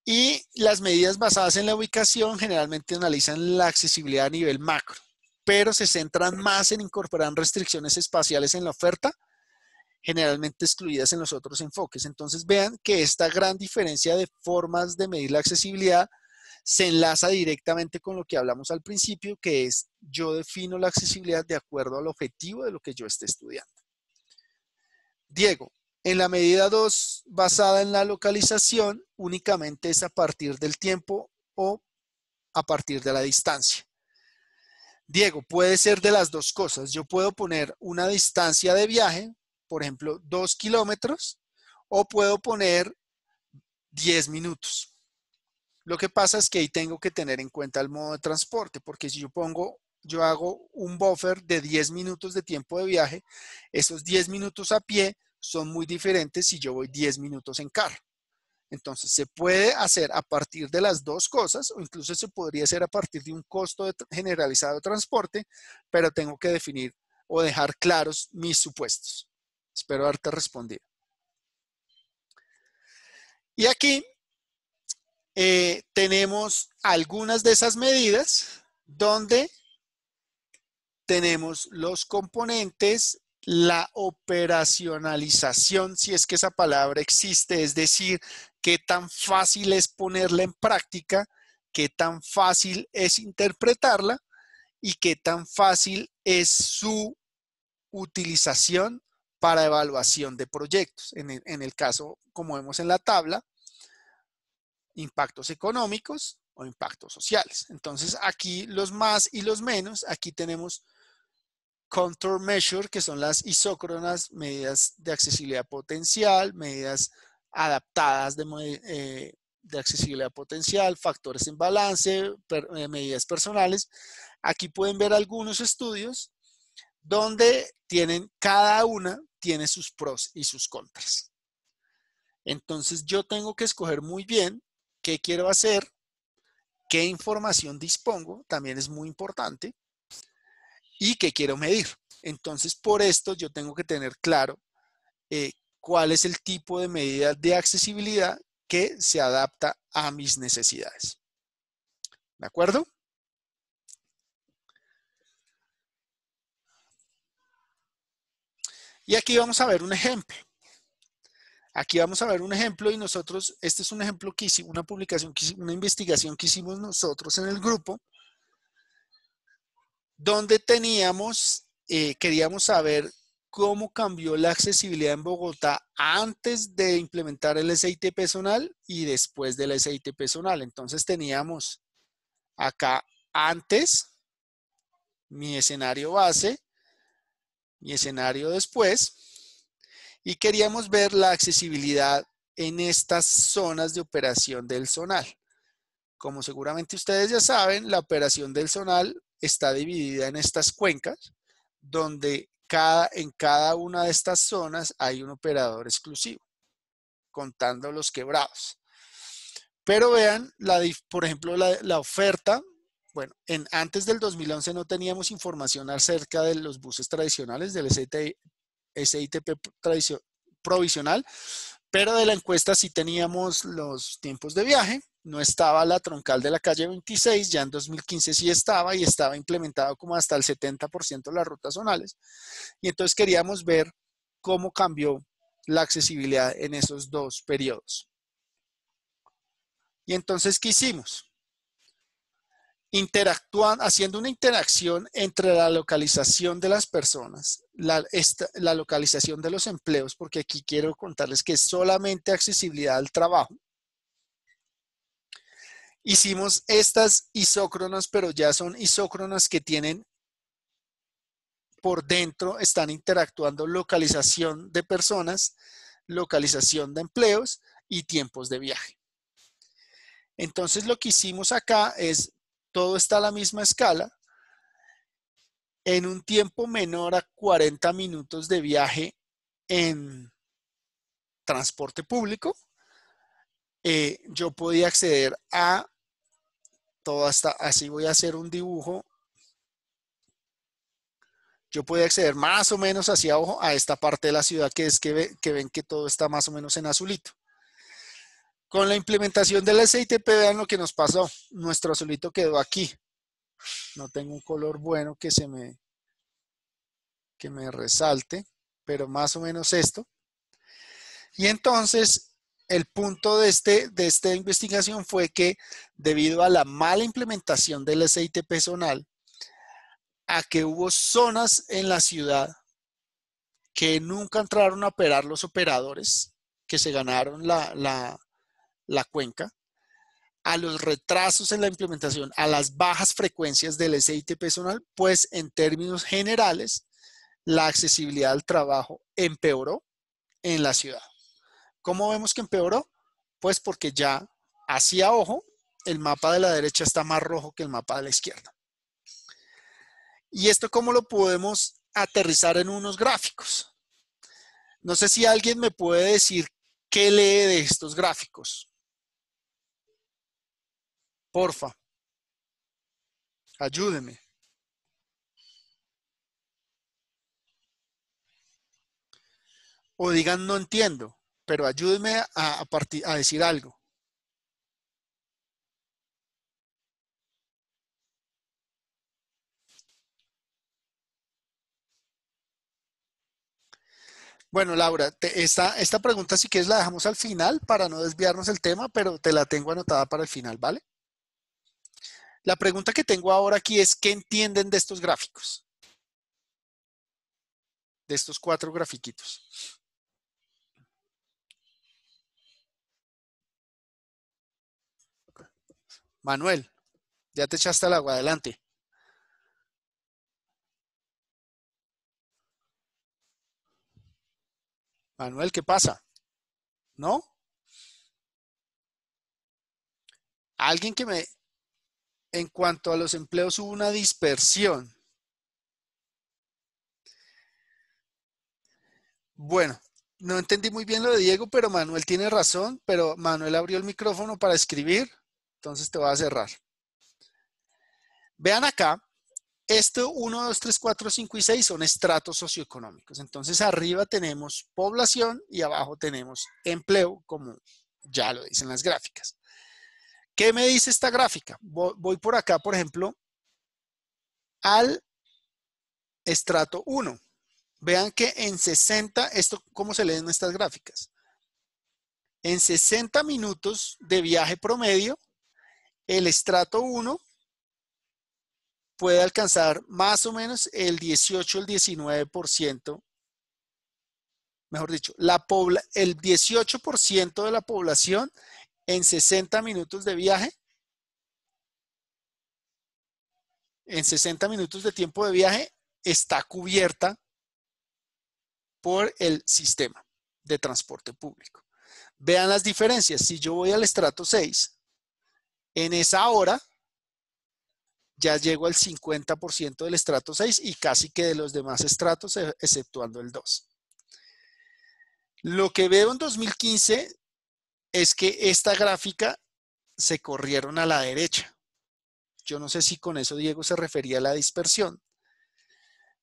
Y las medidas basadas en la ubicación generalmente analizan la accesibilidad a nivel macro, pero se centran más en incorporar restricciones espaciales en la oferta, generalmente excluidas en los otros enfoques. Entonces vean que esta gran diferencia de formas de medir la accesibilidad se enlaza directamente con lo que hablamos al principio, que es yo defino la accesibilidad de acuerdo al objetivo de lo que yo esté estudiando. Diego, en la medida 2, basada en la localización, únicamente es a partir del tiempo o a partir de la distancia. Diego, puede ser de las dos cosas. Yo puedo poner una distancia de viaje, por ejemplo, 2 kilómetros, o puedo poner 10 minutos. Lo que pasa es que ahí tengo que tener en cuenta el modo de transporte, porque si yo pongo, yo hago un buffer de 10 minutos de tiempo de viaje, esos 10 minutos a pie son muy diferentes si yo voy 10 minutos en carro. Entonces, se puede hacer a partir de las dos cosas o incluso se podría hacer a partir de un costo generalizado de transporte, pero tengo que definir o dejar claros mis supuestos. Espero haberte respondido. Y aquí eh, tenemos algunas de esas medidas donde tenemos los componentes la operacionalización, si es que esa palabra existe, es decir, qué tan fácil es ponerla en práctica, qué tan fácil es interpretarla y qué tan fácil es su utilización para evaluación de proyectos. En el, caso, como vemos en la tabla, impactos económicos o impactos sociales. Entonces, aquí los más y los menos, aquí tenemos contour measure, que son las isócronas, medidas de accesibilidad potencial, medidas adaptadas de, eh, accesibilidad potencial, factores en balance, eh, medidas personales. Aquí pueden ver algunos estudios donde tienen, cada una tiene sus pros y sus contras. Entonces yo tengo que escoger muy bien qué quiero hacer, qué información dispongo, también es muy importante, y qué quiero medir. Entonces, por esto yo tengo que tener claro eh, cuál es el tipo de medida de accesibilidad que se adapta a mis necesidades. ¿De acuerdo? Y aquí vamos a ver un ejemplo. Aquí vamos a ver un ejemplo y nosotros, este es un ejemplo que hicimos, una publicación, una investigación que hicimos nosotros en el grupo donde teníamos, eh, queríamos saber cómo cambió la accesibilidad en Bogotá antes de implementar el SIT personal y después del SIT personal. Entonces teníamos acá antes mi escenario base, mi escenario después, y queríamos ver la accesibilidad en estas zonas de operación del zonal. Como seguramente ustedes ya saben, la operación del zonal está dividida en estas cuencas, donde en cada una de estas zonas hay un operador exclusivo, contando los quebrados. Pero vean, la, por ejemplo, la, oferta, bueno, en, antes del 2011 no teníamos información acerca de los buses tradicionales del SITP provisional, pero de la encuesta sí teníamos los tiempos de viaje, no estaba la troncal de la calle 26, ya en 2015 sí estaba y estaba implementado como hasta el 70% de las rutas zonales. Y entonces queríamos ver cómo cambió la accesibilidad en esos dos periodos. Y entonces, ¿qué hicimos? Interactuando, haciendo una interacción entre la localización de las personas, la, la localización de los empleos, porque aquí quiero contarles que es solamente accesibilidad al trabajo, hicimos estas isócronas, pero ya son isócronas que tienen por dentro, están interactuando localización de personas, localización de empleos y tiempos de viaje. Entonces lo que hicimos acá es, todo está a la misma escala, en un tiempo menor a 40 minutos de viaje en transporte público, eh, yo podía acceder a toda esta, así voy a hacer un dibujo. Yo podía acceder más o menos hacia abajo a esta parte de la ciudad que es que, que ven que todo está más o menos en azulito. Con la implementación del SITP, vean lo que nos pasó. Nuestro azulito quedó aquí. No tengo un color bueno que se me, que me resalte, pero más o menos esto. Y entonces el punto de, este, de esta investigación fue que debido a la mala implementación del SIT personal, a que hubo zonas en la ciudad que nunca entraron a operar los operadores que se ganaron la, la cuenca, a los retrasos en la implementación, a las bajas frecuencias del SIT personal, pues en términos generales, la accesibilidad al trabajo empeoró en la ciudad. ¿Cómo vemos que empeoró? Pues porque ya hacia ojo, el mapa de la derecha está más rojo que el mapa de la izquierda. ¿Y esto cómo lo podemos aterrizar en unos gráficos? No sé si alguien me puede decir qué lee de estos gráficos. Porfa. Ayúdeme. O digan no entiendo pero ayúdeme a, decir algo. Bueno, Laura, esta, pregunta si quieres la dejamos al final para no desviarnos el tema, pero te la tengo anotada para el final, ¿vale? La pregunta que tengo ahora aquí es, ¿qué entienden de estos gráficos? De estos cuatro grafiquitos. Manuel, ya te echaste el agua, adelante. Manuel, ¿qué pasa? ¿No? Alguien que me, en cuanto a los empleos, hubo una dispersión. Bueno, no entendí muy bien lo de Diego, pero Manuel tiene razón, pero Manuel abrió el micrófono para escribir. Entonces te voy a cerrar. Vean acá, esto 1, 2, 3, 4, 5 y 6 son estratos socioeconómicos. Entonces arriba tenemos población y abajo tenemos empleo, como ya lo dicen las gráficas. ¿Qué me dice esta gráfica? Voy por acá, por ejemplo, al estrato 1. Vean que en 60, esto, ¿cómo se leen estas gráficas? En 60 minutos de viaje promedio, el estrato 1 puede alcanzar más o menos el 18 el 19% mejor dicho, el 18% de la población en 60 minutos de viaje, en 60 minutos de tiempo de viaje, está cubierta por el sistema de transporte público. Vean las diferencias. Si yo voy al estrato 6, en esa hora ya llego al 50% del estrato 6 y casi que de los demás estratos, e, exceptuando el 2. Lo que veo en 2015 es que esta gráfica se corrieron a la derecha. Yo no sé si con eso Diego se refería a la dispersión,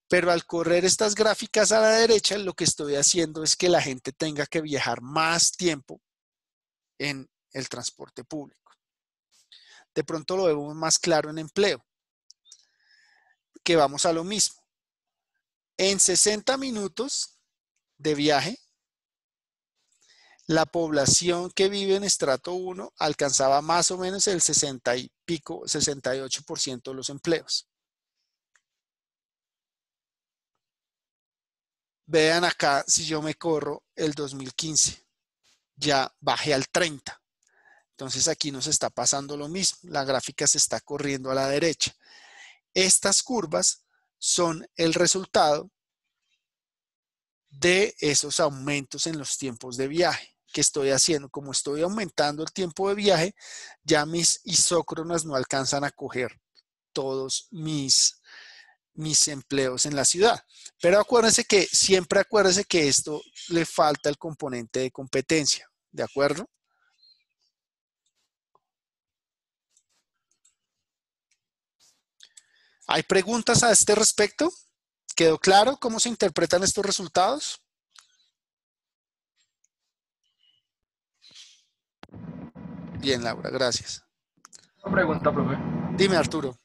pero al correr estas gráficas a la derecha, lo que estoy haciendo es que la gente tenga que viajar más tiempo en el transporte público. De pronto lo vemos más claro en empleo, que vamos a lo mismo. En 60 minutos de viaje, la población que vive en estrato 1 alcanzaba más o menos el 60 y pico, 68% de los empleos. Vean acá si yo me corro el 2015, ya bajé al 30. Entonces aquí nos está pasando lo mismo, la gráfica se está corriendo a la derecha. Estas curvas son el resultado de esos aumentos en los tiempos de viaje que estoy haciendo. Como estoy aumentando el tiempo de viaje, ya mis isócronas no alcanzan a coger todos mis, mis empleos en la ciudad. Pero acuérdense que, siempre acuérdense que esto le falta el componente de competencia, ¿de acuerdo? ¿Hay preguntas a este respecto? ¿Quedó claro cómo se interpretan estos resultados? Bien, Laura, gracias. Una pregunta, profe. Dime, Arturo.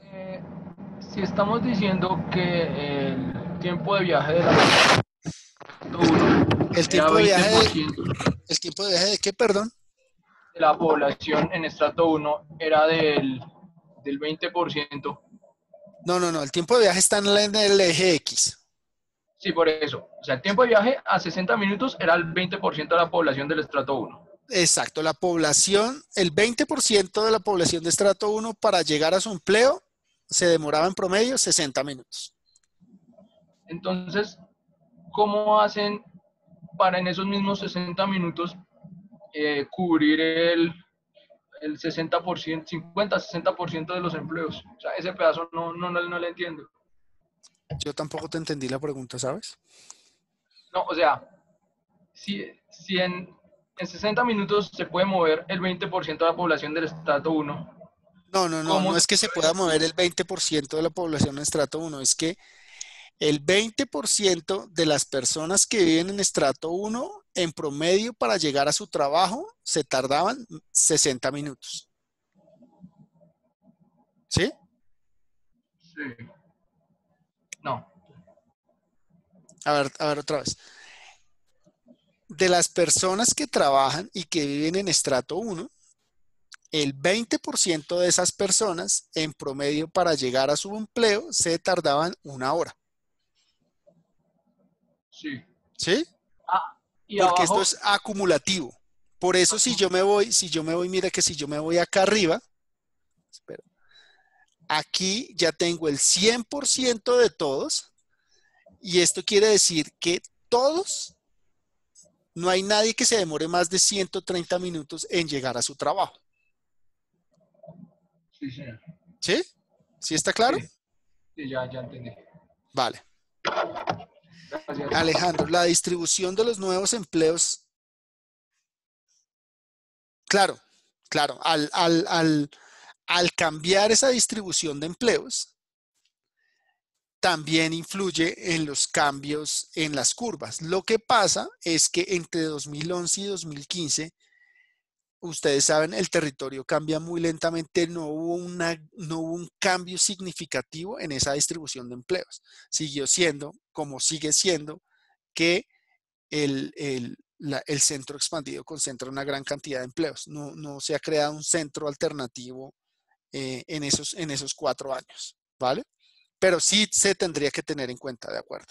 Eh, si estamos diciendo que el tiempo de viaje de la el tiempo de viaje de, el tiempo de viaje de qué, perdón? De la población en estrato 1 era del del 20%. No, no, no, el tiempo de viaje está en el eje X. Sí, por eso. O sea, el tiempo de viaje a 60 minutos era el 20% de la población del estrato 1. Exacto, la población, el 20% de la población de estrato 1 para llegar a su empleo se demoraba en promedio 60 minutos. Entonces, ¿cómo hacen para en esos mismos 60 minutos eh, cubrir el, el 60%, 50-60% de los empleos. O sea, ese pedazo no, no, no, no le entiendo. Yo tampoco te entendí la pregunta, ¿sabes? No, o sea, si, si en, en 60 minutos se puede mover el 20% de la población del estrato 1. No, no, no, no es que se pueda mover el 20% de la población en estrato 1, es que el 20% de las personas que viven en estrato 1 en promedio para llegar a su trabajo se tardaban 60 minutos. ¿Sí? Sí. No. A ver, a ver otra vez. De las personas que trabajan y que viven en estrato 1, el 20% de esas personas en promedio para llegar a su empleo se tardaban una hora. Sí. ¿Sí? Porque esto es acumulativo. Por eso si yo me voy, si yo me voy, mira que si yo me voy acá arriba, espera, aquí ya tengo el 100% de todos y esto quiere decir que todos, no hay nadie que se demore más de 130 minutos en llegar a su trabajo. Sí, sí. ¿Sí? ¿Sí está claro? Sí, ya, ya entendí. Vale. Alejandro, la distribución de los nuevos empleos. Claro, claro, al, al, cambiar esa distribución de empleos, también influye en los cambios en las curvas. Lo que pasa es que entre 2011 y 2015 ustedes saben, el territorio cambia muy lentamente, no hubo, una, no hubo un cambio significativo en esa distribución de empleos. Siguió siendo, como sigue siendo, que el, centro expandido concentra una gran cantidad de empleos. No, se ha creado un centro alternativo eh, en, esos, en esos cuatro años, ¿vale? Pero sí se tendría que tener en cuenta, ¿de acuerdo?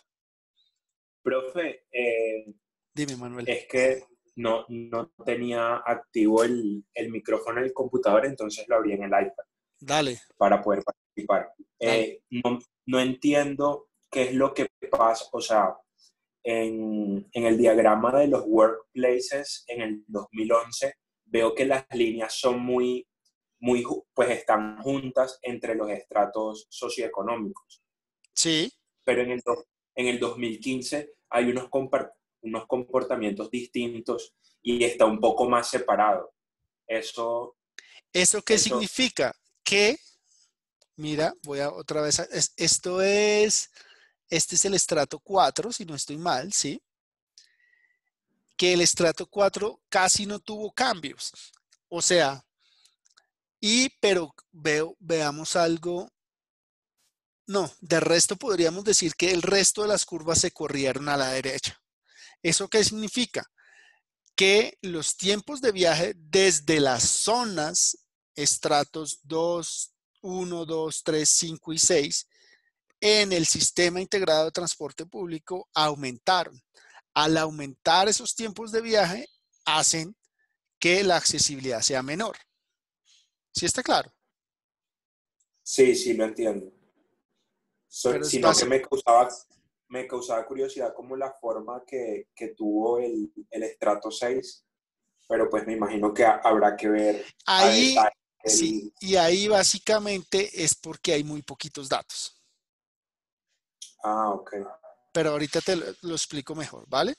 Profe, eh, Dime, Manuel. es que no, no tenía activo el, el micrófono del computador, entonces lo abrí en el iPad Dale. para poder participar. Eh, no, no entiendo qué es lo que pasa, o sea, en, en el diagrama de los workplaces en el 2011 veo que las líneas son muy, muy, pues están juntas entre los estratos socioeconómicos. Sí. pero en el, en el 2015 hay unos, unos comportamientos distintos y está un poco más separado. Eso, ¿Eso qué Eso- significa? Que, mira, voy a otra vez, a- es- esto es, este es el estrato 4, si no estoy mal, ¿sí? Que el estrato 4 casi no tuvo cambios. O sea, y, pero veo, veamos algo. No, de resto podríamos decir que el resto de las curvas se corrieron a la derecha. ¿Eso qué significa? Que los tiempos de viaje desde las zonas estratos 2, 1, 2, 3, 5 y 6 en el sistema integrado de transporte público aumentaron. Al aumentar esos tiempos de viaje, hacen que la accesibilidad sea menor. ¿Sí está claro? sí, sí, lo entiendo. So- sino que me causaba, me causaba curiosidad como la forma que, que tuvo el, el estrato 6, pero pues me imagino que ha- habrá que ver Ahí, el- sí, y ahí básicamente es porque hay muy poquitos datos. Ah, ok. Pero ahorita te lo, lo explico mejor, ¿vale?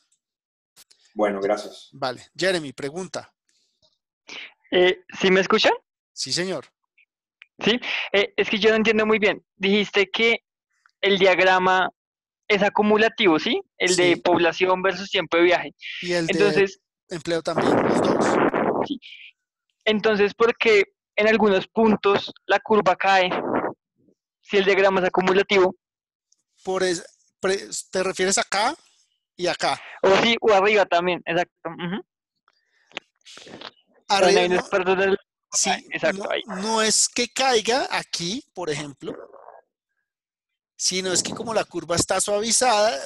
Bueno, gracias. Vale. Jeremy, pregunta. Eh, ¿sí me escuchan? Sí, señor. Eh, es que yo no entiendo muy bien. Dijiste que el diagrama es acumulativo, ¿sí? El de Sí. población versus tiempo de viaje. Y el de Entonces, empleo también, los dos. entonces, ¿por qué en algunos puntos la curva cae? Si el diagrama es acumulativo. Por es- pre- ¿Te refieres acá y acá? O sí, o arriba también, exacto. Arriba no- del- Sí, exacto, no, ahí. no es que caiga aquí, por ejemplo, sino es que como la curva está suavizada,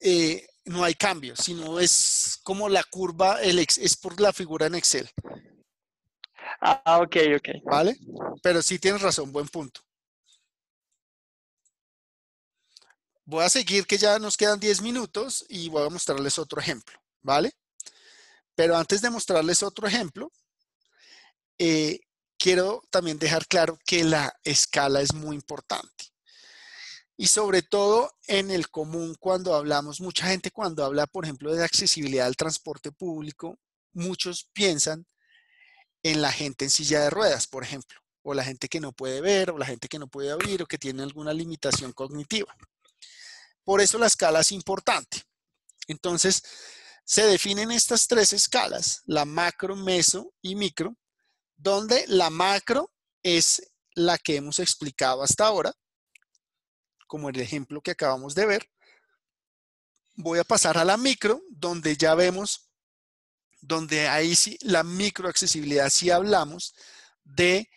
eh, no hay cambio, sino es como la curva, el ex- es por la figura en Excel, Ah, ok, ok. ¿vale? Pero sí tienes razón, buen punto. Voy a seguir que ya nos quedan 10 minutos y voy a mostrarles otro ejemplo, ¿vale? Pero antes de mostrarles otro ejemplo, eh, quiero también dejar claro que la escala es muy importante. Y sobre todo en el común cuando hablamos, mucha gente cuando habla, por ejemplo, de accesibilidad al transporte público, muchos piensan en la gente en silla de ruedas, por ejemplo, o la gente que no puede ver, o la gente que no puede oír, o que tiene alguna limitación cognitiva. Por eso la escala es importante. Entonces, se definen estas tres escalas, la macro, meso y micro, donde la macro es la que hemos explicado hasta ahora, como el ejemplo que acabamos de ver. Voy a pasar a la micro, donde ya vemos, donde ahí sí, la microaccesibilidad, sí hablamos de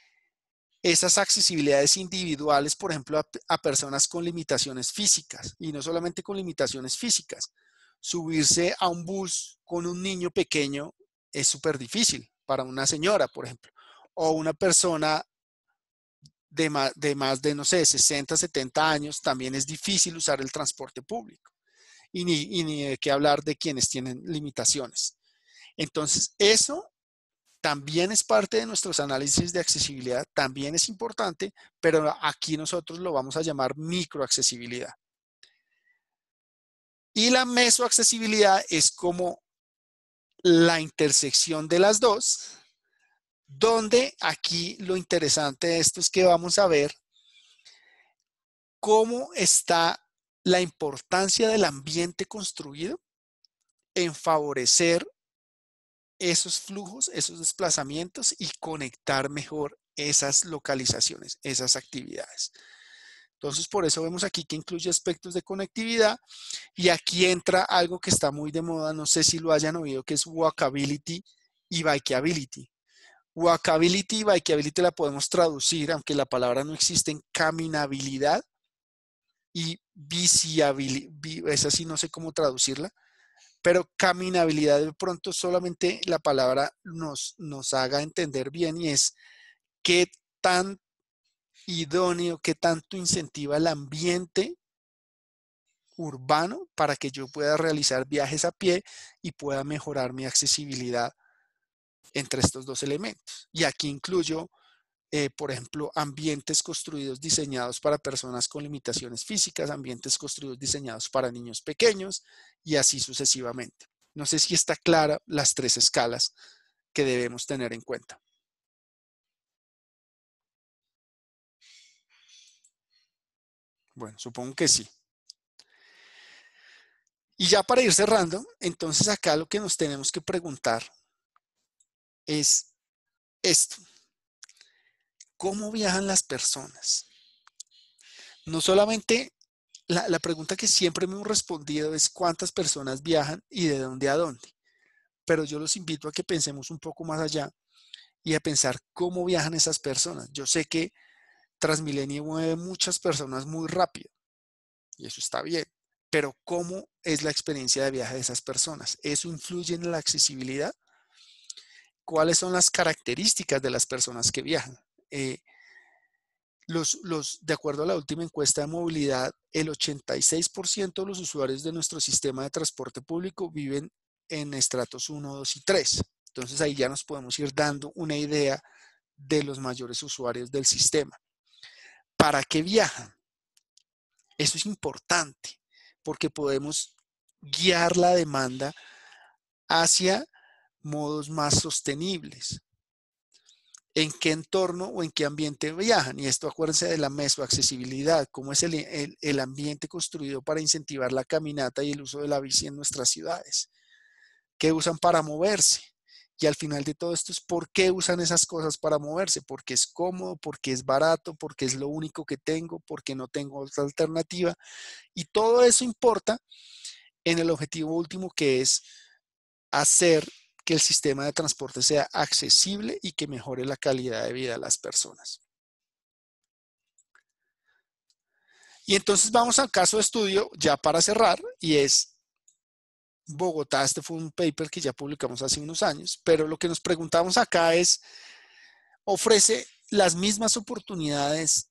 esas accesibilidades individuales, por ejemplo, a personas con limitaciones físicas, y no solamente con limitaciones físicas. Subirse a un bus con un niño pequeño es súper difícil para una señora, por ejemplo, o una persona de más, de no sé, 60, 70 años, también es difícil usar el transporte público. Y ni, y ni de qué hablar de quienes tienen limitaciones. Entonces, eso también es parte de nuestros análisis de accesibilidad, también es importante, pero aquí nosotros lo vamos a llamar microaccesibilidad. Y la mesoaccesibilidad es como la intersección de las dos, donde aquí lo interesante de esto es que vamos a ver cómo está la importancia del ambiente construido en favorecer esos flujos, esos desplazamientos y conectar mejor esas localizaciones, esas actividades. Entonces, por eso vemos aquí que incluye aspectos de conectividad y aquí entra algo que está muy de moda, no sé si lo hayan oído, que es walkability y bikeability. Walkability y bikeability la podemos traducir, aunque la palabra no existe, en caminabilidad y visibilidad, esa sí no sé cómo traducirla, pero caminabilidad de pronto solamente la palabra nos, nos haga entender bien y es qué tan idóneo, qué tanto incentiva el ambiente urbano para que yo pueda realizar viajes a pie y pueda mejorar mi accesibilidad entre estos dos elementos. Y aquí incluyo eh, por ejemplo, ambientes construidos diseñados para personas con limitaciones físicas, ambientes construidos diseñados para niños pequeños y así sucesivamente. No sé si está clara las tres escalas que debemos tener en cuenta. Bueno, supongo que sí. Y ya para ir cerrando, entonces acá lo que nos tenemos que preguntar es esto. ¿Cómo viajan las personas? No solamente la, pregunta que siempre me he respondido es cuántas personas viajan y de dónde a dónde. Pero yo los invito a que pensemos un poco más allá y a pensar cómo viajan esas personas. Yo sé que Transmilenio mueve muchas personas muy rápido y eso está bien, pero ¿cómo es la experiencia de viaje de esas personas? ¿Eso influye en la accesibilidad? ¿Cuáles son las características de las personas que viajan? Eh, los, los, de acuerdo a la última encuesta de movilidad, el 86% de los usuarios de nuestro sistema de transporte público viven en estratos 1, 2 y 3. Entonces ahí ya nos podemos ir dando una idea de los mayores usuarios del sistema. ¿Para qué viajan? Eso es importante porque podemos guiar la demanda hacia modos más sostenibles en qué entorno o en qué ambiente viajan. Y esto acuérdense de la mesoaccesibilidad, cómo es el, el, ambiente construido para incentivar la caminata y el uso de la bici en nuestras ciudades. ¿Qué usan para moverse? Y al final de todo esto es por qué usan esas cosas para moverse, porque es cómodo, porque es barato, porque es lo único que tengo, porque no tengo otra alternativa. Y todo eso importa en el objetivo último que es hacer que el sistema de transporte sea accesible y que mejore la calidad de vida de las personas. Y entonces vamos al caso de estudio ya para cerrar y es Bogotá. Este fue un paper que ya publicamos hace unos años, pero lo que nos preguntamos acá es, ofrece las mismas oportunidades,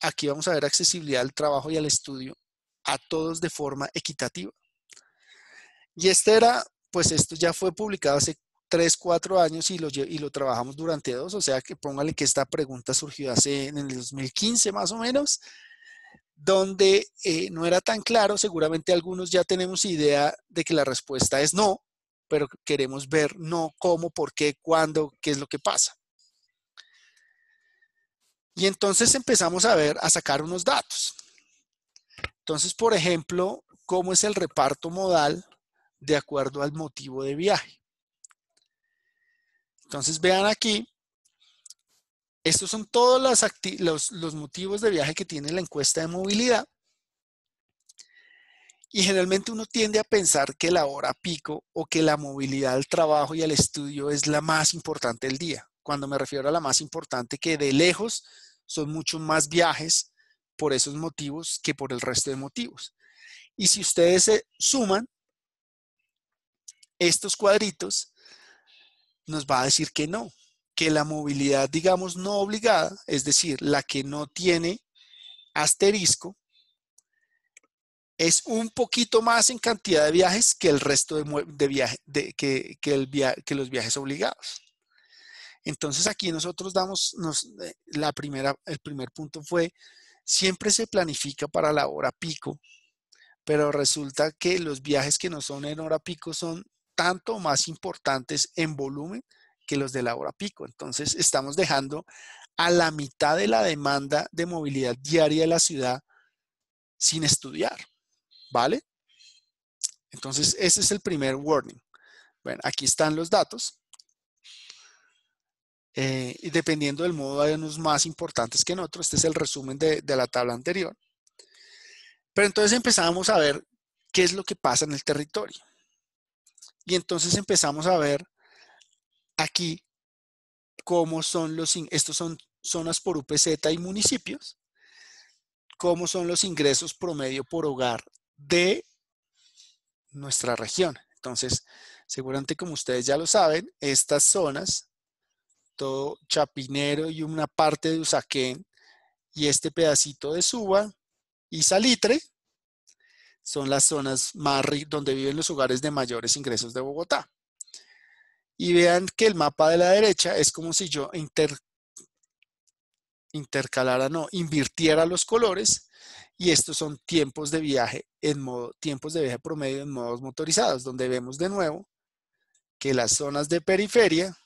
aquí vamos a ver accesibilidad al trabajo y al estudio, a todos de forma equitativa. Y este era pues esto ya fue publicado hace 3, 4 años y lo, y lo trabajamos durante dos, o sea que póngale que esta pregunta surgió hace en el 2015 más o menos, donde eh, no era tan claro, seguramente algunos ya tenemos idea de que la respuesta es no, pero queremos ver no, cómo, por qué, cuándo, qué es lo que pasa. Y entonces empezamos a ver, a sacar unos datos. Entonces, por ejemplo, cómo es el reparto modal de acuerdo al motivo de viaje. Entonces vean aquí, estos son todos los, motivos de viaje que tiene la encuesta de movilidad. Y generalmente uno tiende a pensar que la hora pico o que la movilidad al trabajo y al estudio es la más importante del día. Cuando me refiero a la más importante, que de lejos son muchos más viajes por esos motivos que por el resto de motivos. Y si ustedes se suman, estos cuadritos nos va a decir que no, que la movilidad, digamos, no obligada, es decir, la que no tiene asterisco, es un poquito más en cantidad de viajes que el resto de, viajes, que, el que los viajes obligados. Entonces aquí nosotros damos, eh, la primera, el primer punto fue, siempre se planifica para la hora pico, pero resulta que los viajes que no son en hora pico son tanto más importantes en volumen que los de la hora pico. Entonces, estamos dejando a la mitad de la demanda de movilidad diaria de la ciudad sin estudiar, ¿vale? Entonces, ese es el primer warning. Bueno, aquí están los datos. Eh, y dependiendo del modo, hay unos más importantes que en otros. Este es el resumen de, de la tabla anterior. Pero entonces empezamos a ver qué es lo que pasa en el territorio. Y entonces empezamos a ver aquí cómo son los, estos son zonas por UPZ y municipios, cómo son los ingresos promedio por hogar de nuestra región. Entonces, seguramente como ustedes ya lo saben, estas zonas, todo Chapinero y una parte de Usaquén y este pedacito de Suba y Salitre, son las zonas más donde viven los hogares de mayores ingresos de Bogotá. Y vean que el mapa de la derecha es como si yo inter, intercalara, no, invirtiera los colores y estos son tiempos de viaje en modo, tiempos de viaje promedio en modos motorizados, donde vemos de nuevo que las zonas de periferia,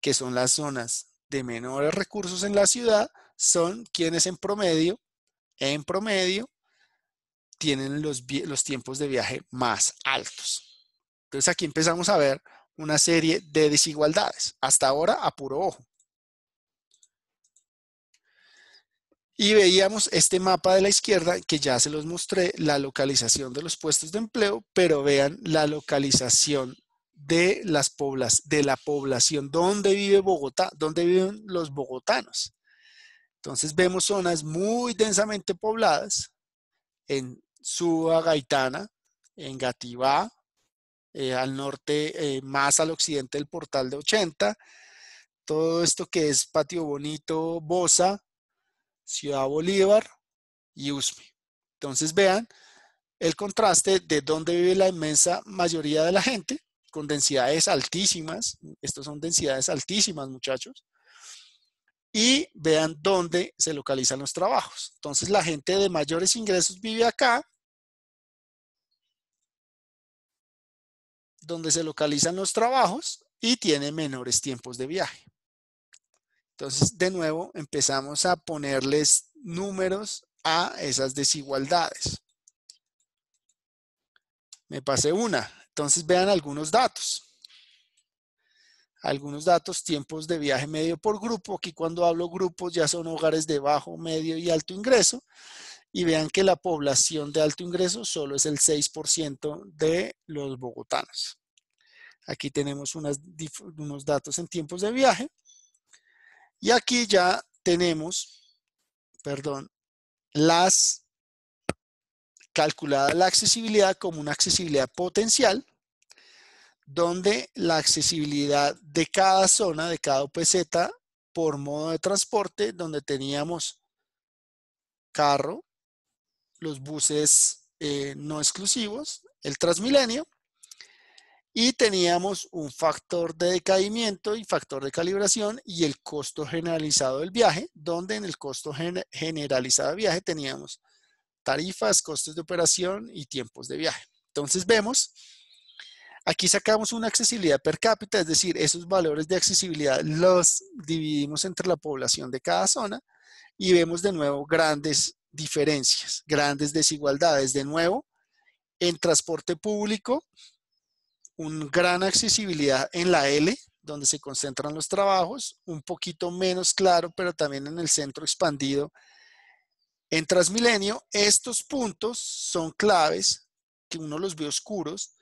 que son las zonas de menores recursos en la ciudad, son quienes en promedio, en promedio, tienen los, los tiempos de viaje más altos. Entonces aquí empezamos a ver una serie de desigualdades, hasta ahora a puro ojo. Y veíamos este mapa de la izquierda que ya se los mostré, la localización de los puestos de empleo, pero vean la localización de, las poblas, de la población, dónde vive Bogotá, dónde viven los bogotanos. Entonces vemos zonas muy densamente pobladas en Suba, Gaitana, en Gativá, eh, al norte, eh, más al occidente del portal de 80, todo esto que es Patio Bonito, Bosa, Ciudad Bolívar y Usme. Entonces vean el contraste de dónde vive la inmensa mayoría de la gente, con densidades altísimas, estos son densidades altísimas muchachos, y vean dónde se localizan los trabajos. Entonces la gente de mayores ingresos vive acá, donde se localizan los trabajos y tiene menores tiempos de viaje. Entonces, de nuevo, empezamos a ponerles números a esas desigualdades. Me pasé una. Entonces, vean algunos datos algunos datos, tiempos de viaje medio por grupo. Aquí cuando hablo grupos ya son hogares de bajo, medio y alto ingreso. Y vean que la población de alto ingreso solo es el 6% de los bogotanos. Aquí tenemos unos datos en tiempos de viaje. Y aquí ya tenemos, perdón, las calculada la accesibilidad como una accesibilidad potencial donde la accesibilidad de cada zona, de cada UPZ, por modo de transporte, donde teníamos carro, los buses eh, no exclusivos, el Transmilenio, y teníamos un factor de decaimiento y factor de calibración y el costo generalizado del viaje, donde en el costo generalizado de viaje teníamos tarifas, costos de operación y tiempos de viaje. Entonces vemos Aquí sacamos una accesibilidad per cápita, es decir, esos valores de accesibilidad los dividimos entre la población de cada zona y vemos de nuevo grandes diferencias, grandes desigualdades. De nuevo, en transporte público, una gran accesibilidad en la L, donde se concentran los trabajos, un poquito menos claro, pero también en el centro expandido. En Transmilenio, estos puntos son claves, que uno los ve oscuros,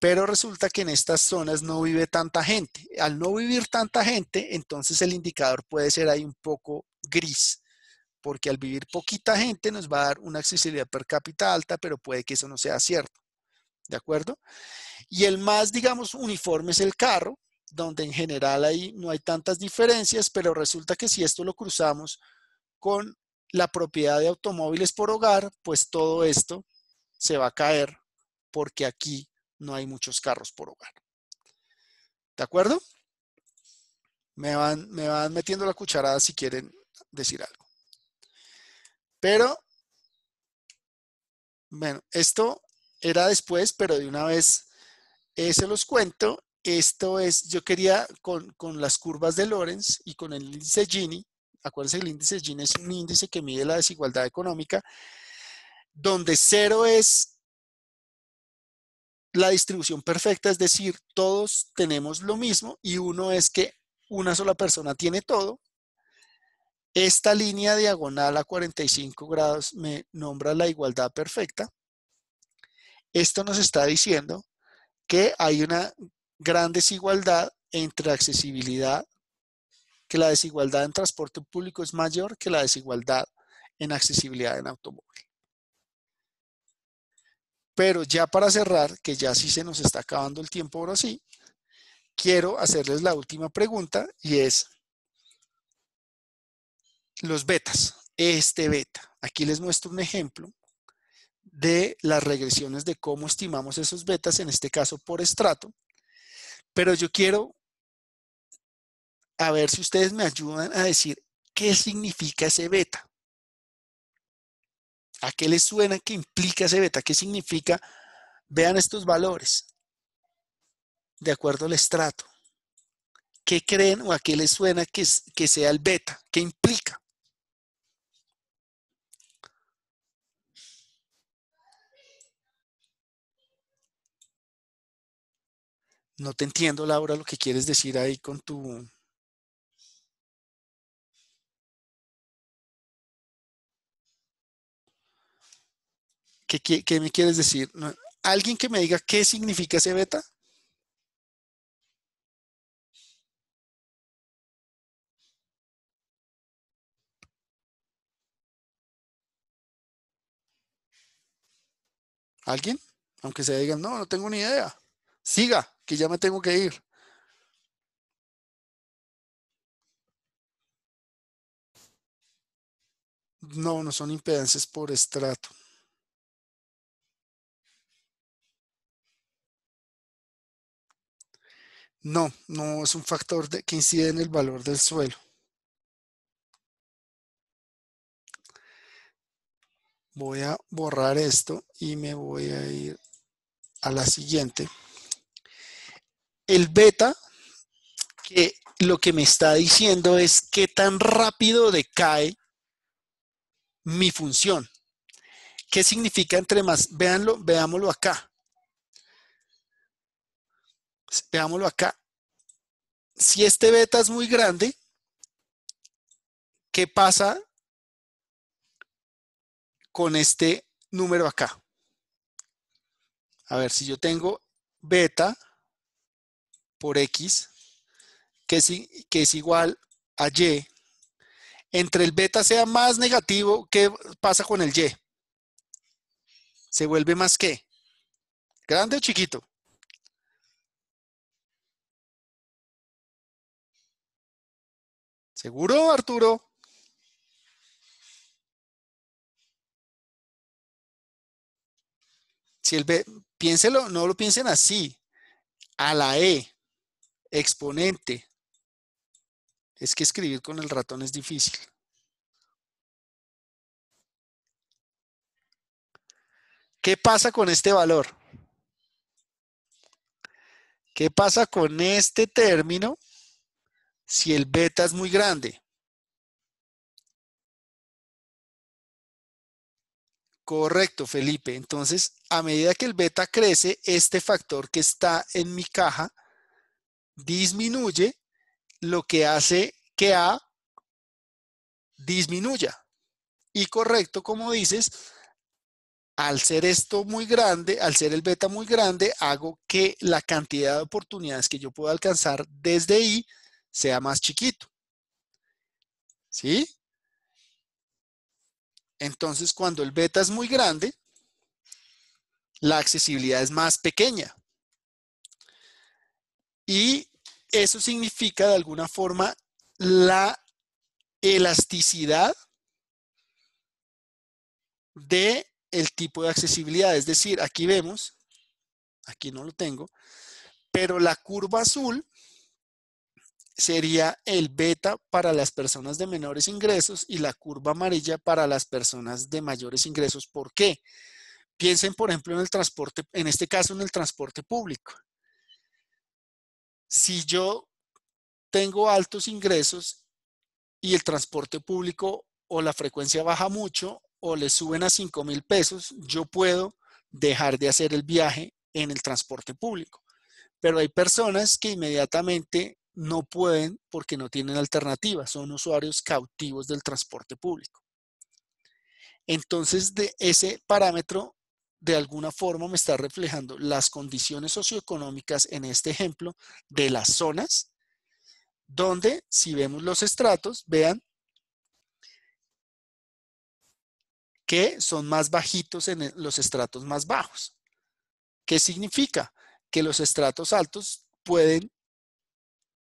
pero resulta que en estas zonas no vive tanta gente. Al no vivir tanta gente, entonces el indicador puede ser ahí un poco gris, porque al vivir poquita gente nos va a dar una accesibilidad per cápita alta, pero puede que eso no sea cierto. ¿De acuerdo? Y el más, digamos, uniforme es el carro, donde en general ahí no hay tantas diferencias, pero resulta que si esto lo cruzamos con la propiedad de automóviles por hogar, pues todo esto se va a caer porque aquí no hay muchos carros por hogar. ¿De acuerdo? Me van, me van metiendo la cucharada si quieren decir algo. Pero, bueno, esto era después, pero de una vez eh, se los cuento. Esto es, yo quería con, con las curvas de Lorenz y con el índice Gini, acuérdense el índice Gini es un índice que mide la desigualdad económica, donde cero es la distribución perfecta, es decir, todos tenemos lo mismo y uno es que una sola persona tiene todo. Esta línea diagonal a 45 grados me nombra la igualdad perfecta. Esto nos está diciendo que hay una gran desigualdad entre accesibilidad que la desigualdad en transporte público es mayor que la desigualdad en accesibilidad en automóvil. Pero ya para cerrar, que ya sí se nos está acabando el tiempo ahora sí, quiero hacerles la última pregunta y es los betas, este beta. Aquí les muestro un ejemplo de las regresiones de cómo estimamos esos betas, en este caso por estrato. Pero yo quiero a ver si ustedes me ayudan a decir qué significa ese beta. ¿A qué les suena que implica ese beta? ¿Qué significa? Vean estos valores de acuerdo al estrato. ¿Qué creen o a qué les suena que, que sea el beta? ¿Qué implica? No te entiendo, Laura, lo que quieres decir ahí con tu... ¿Qué, me quieres decir? ¿Alguien que me diga qué significa ese beta? ¿Alguien? Aunque se digan, no, no tengo ni idea. Siga, que ya me tengo que ir. No, no son impedancias por estrato. No, no es un factor que incide en el valor del suelo. Voy a borrar esto y me voy a ir a la siguiente. El beta, que lo que me está diciendo es qué tan rápido decae mi función. ¿Qué significa entre más? Véanlo, veámoslo acá. Veámoslo acá. Si este beta es muy grande, ¿qué pasa con este número acá? A ver, si yo tengo beta por X, que es, que es igual a Y, entre el beta sea más negativo, ¿qué pasa con el Y? ¿Se vuelve más qué? ¿Grande o chiquito? ¿Seguro, Arturo? Si el B, piénselo, no lo piensen así. A la E, exponente. Es que escribir con el ratón es difícil. ¿Qué pasa con este valor? ¿Qué pasa con este término si el beta es muy grande? Correcto, Felipe. Entonces, a medida que el beta crece, este factor que está en mi caja disminuye, lo que hace que A disminuya. Y correcto, como dices, al ser esto muy grande, al ser el beta muy grande, hago que la cantidad de oportunidades que yo puedo alcanzar desde I sea más chiquito. ¿Sí? Entonces, cuando el beta es muy grande, la accesibilidad es más pequeña. Y eso significa de alguna forma la elasticidad de el tipo de accesibilidad. Es decir, aquí vemos, aquí no lo tengo, pero la curva azul sería el beta para las personas de menores ingresos y la curva amarilla para las personas de mayores ingresos. ¿Por qué? Piensen, por ejemplo, en el transporte, en este caso en el transporte público. Si yo tengo altos ingresos y el transporte público o la frecuencia baja mucho o le suben a 5 mil pesos, yo puedo dejar de hacer el viaje en el transporte público. Pero hay personas que inmediatamente no pueden porque no tienen alternativa, son usuarios cautivos del transporte público. Entonces, de ese parámetro, de alguna forma me está reflejando las condiciones socioeconómicas, en este ejemplo, de las zonas donde si vemos los estratos, vean que son más bajitos en los estratos más bajos. ¿Qué significa? Que los estratos altos pueden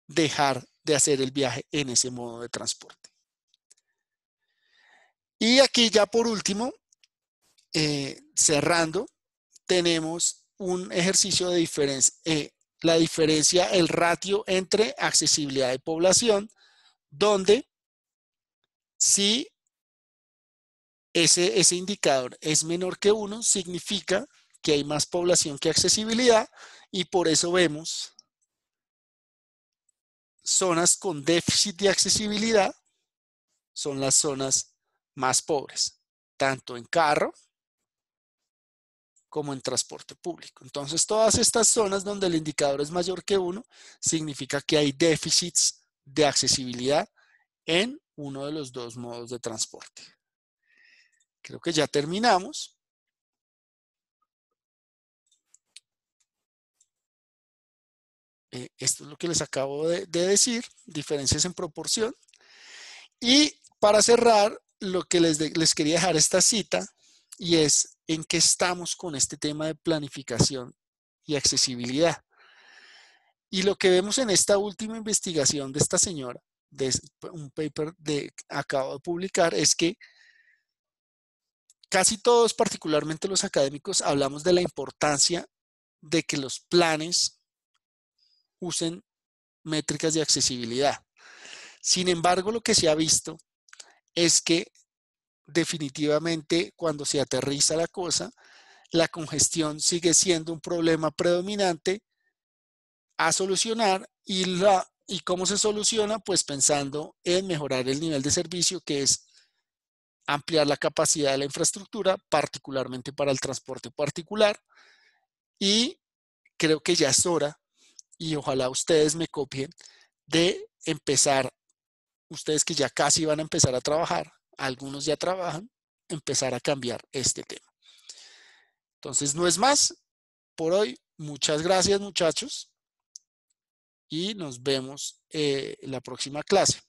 dejar de hacer el viaje en ese modo de transporte. Y aquí ya por último, eh, cerrando, tenemos un ejercicio de diferencia, eh, la diferencia, el ratio entre accesibilidad y población, donde si ese, ese indicador es menor que uno, significa que hay más población que accesibilidad y por eso vemos zonas con déficit de accesibilidad son las zonas más pobres, tanto en carro como en transporte público. Entonces, todas estas zonas donde el indicador es mayor que uno, significa que hay déficits de accesibilidad en uno de los dos modos de transporte. Creo que ya terminamos. Eh, esto es lo que les acabo de, decir, diferencias en proporción. Y para cerrar, lo que les, les quería dejar esta cita y es en qué estamos con este tema de planificación y accesibilidad. Y lo que vemos en esta última investigación de esta señora, de un paper de acabo de publicar, es que casi todos, particularmente los académicos, hablamos de la importancia de que los planes usen métricas de accesibilidad. Sin embargo, lo que se ha visto es que definitivamente cuando se aterriza la cosa, la congestión sigue siendo un problema predominante a solucionar y, la, y cómo se soluciona, pues pensando en mejorar el nivel de servicio, que es ampliar la capacidad de la infraestructura, particularmente para el transporte particular. Y creo que ya es hora, y ojalá ustedes me copien, de empezar, ustedes que ya casi van a empezar a trabajar, algunos ya trabajan, empezar a cambiar este tema. Entonces, no es más por hoy. Muchas gracias, muchachos. Y nos vemos en eh, la próxima clase.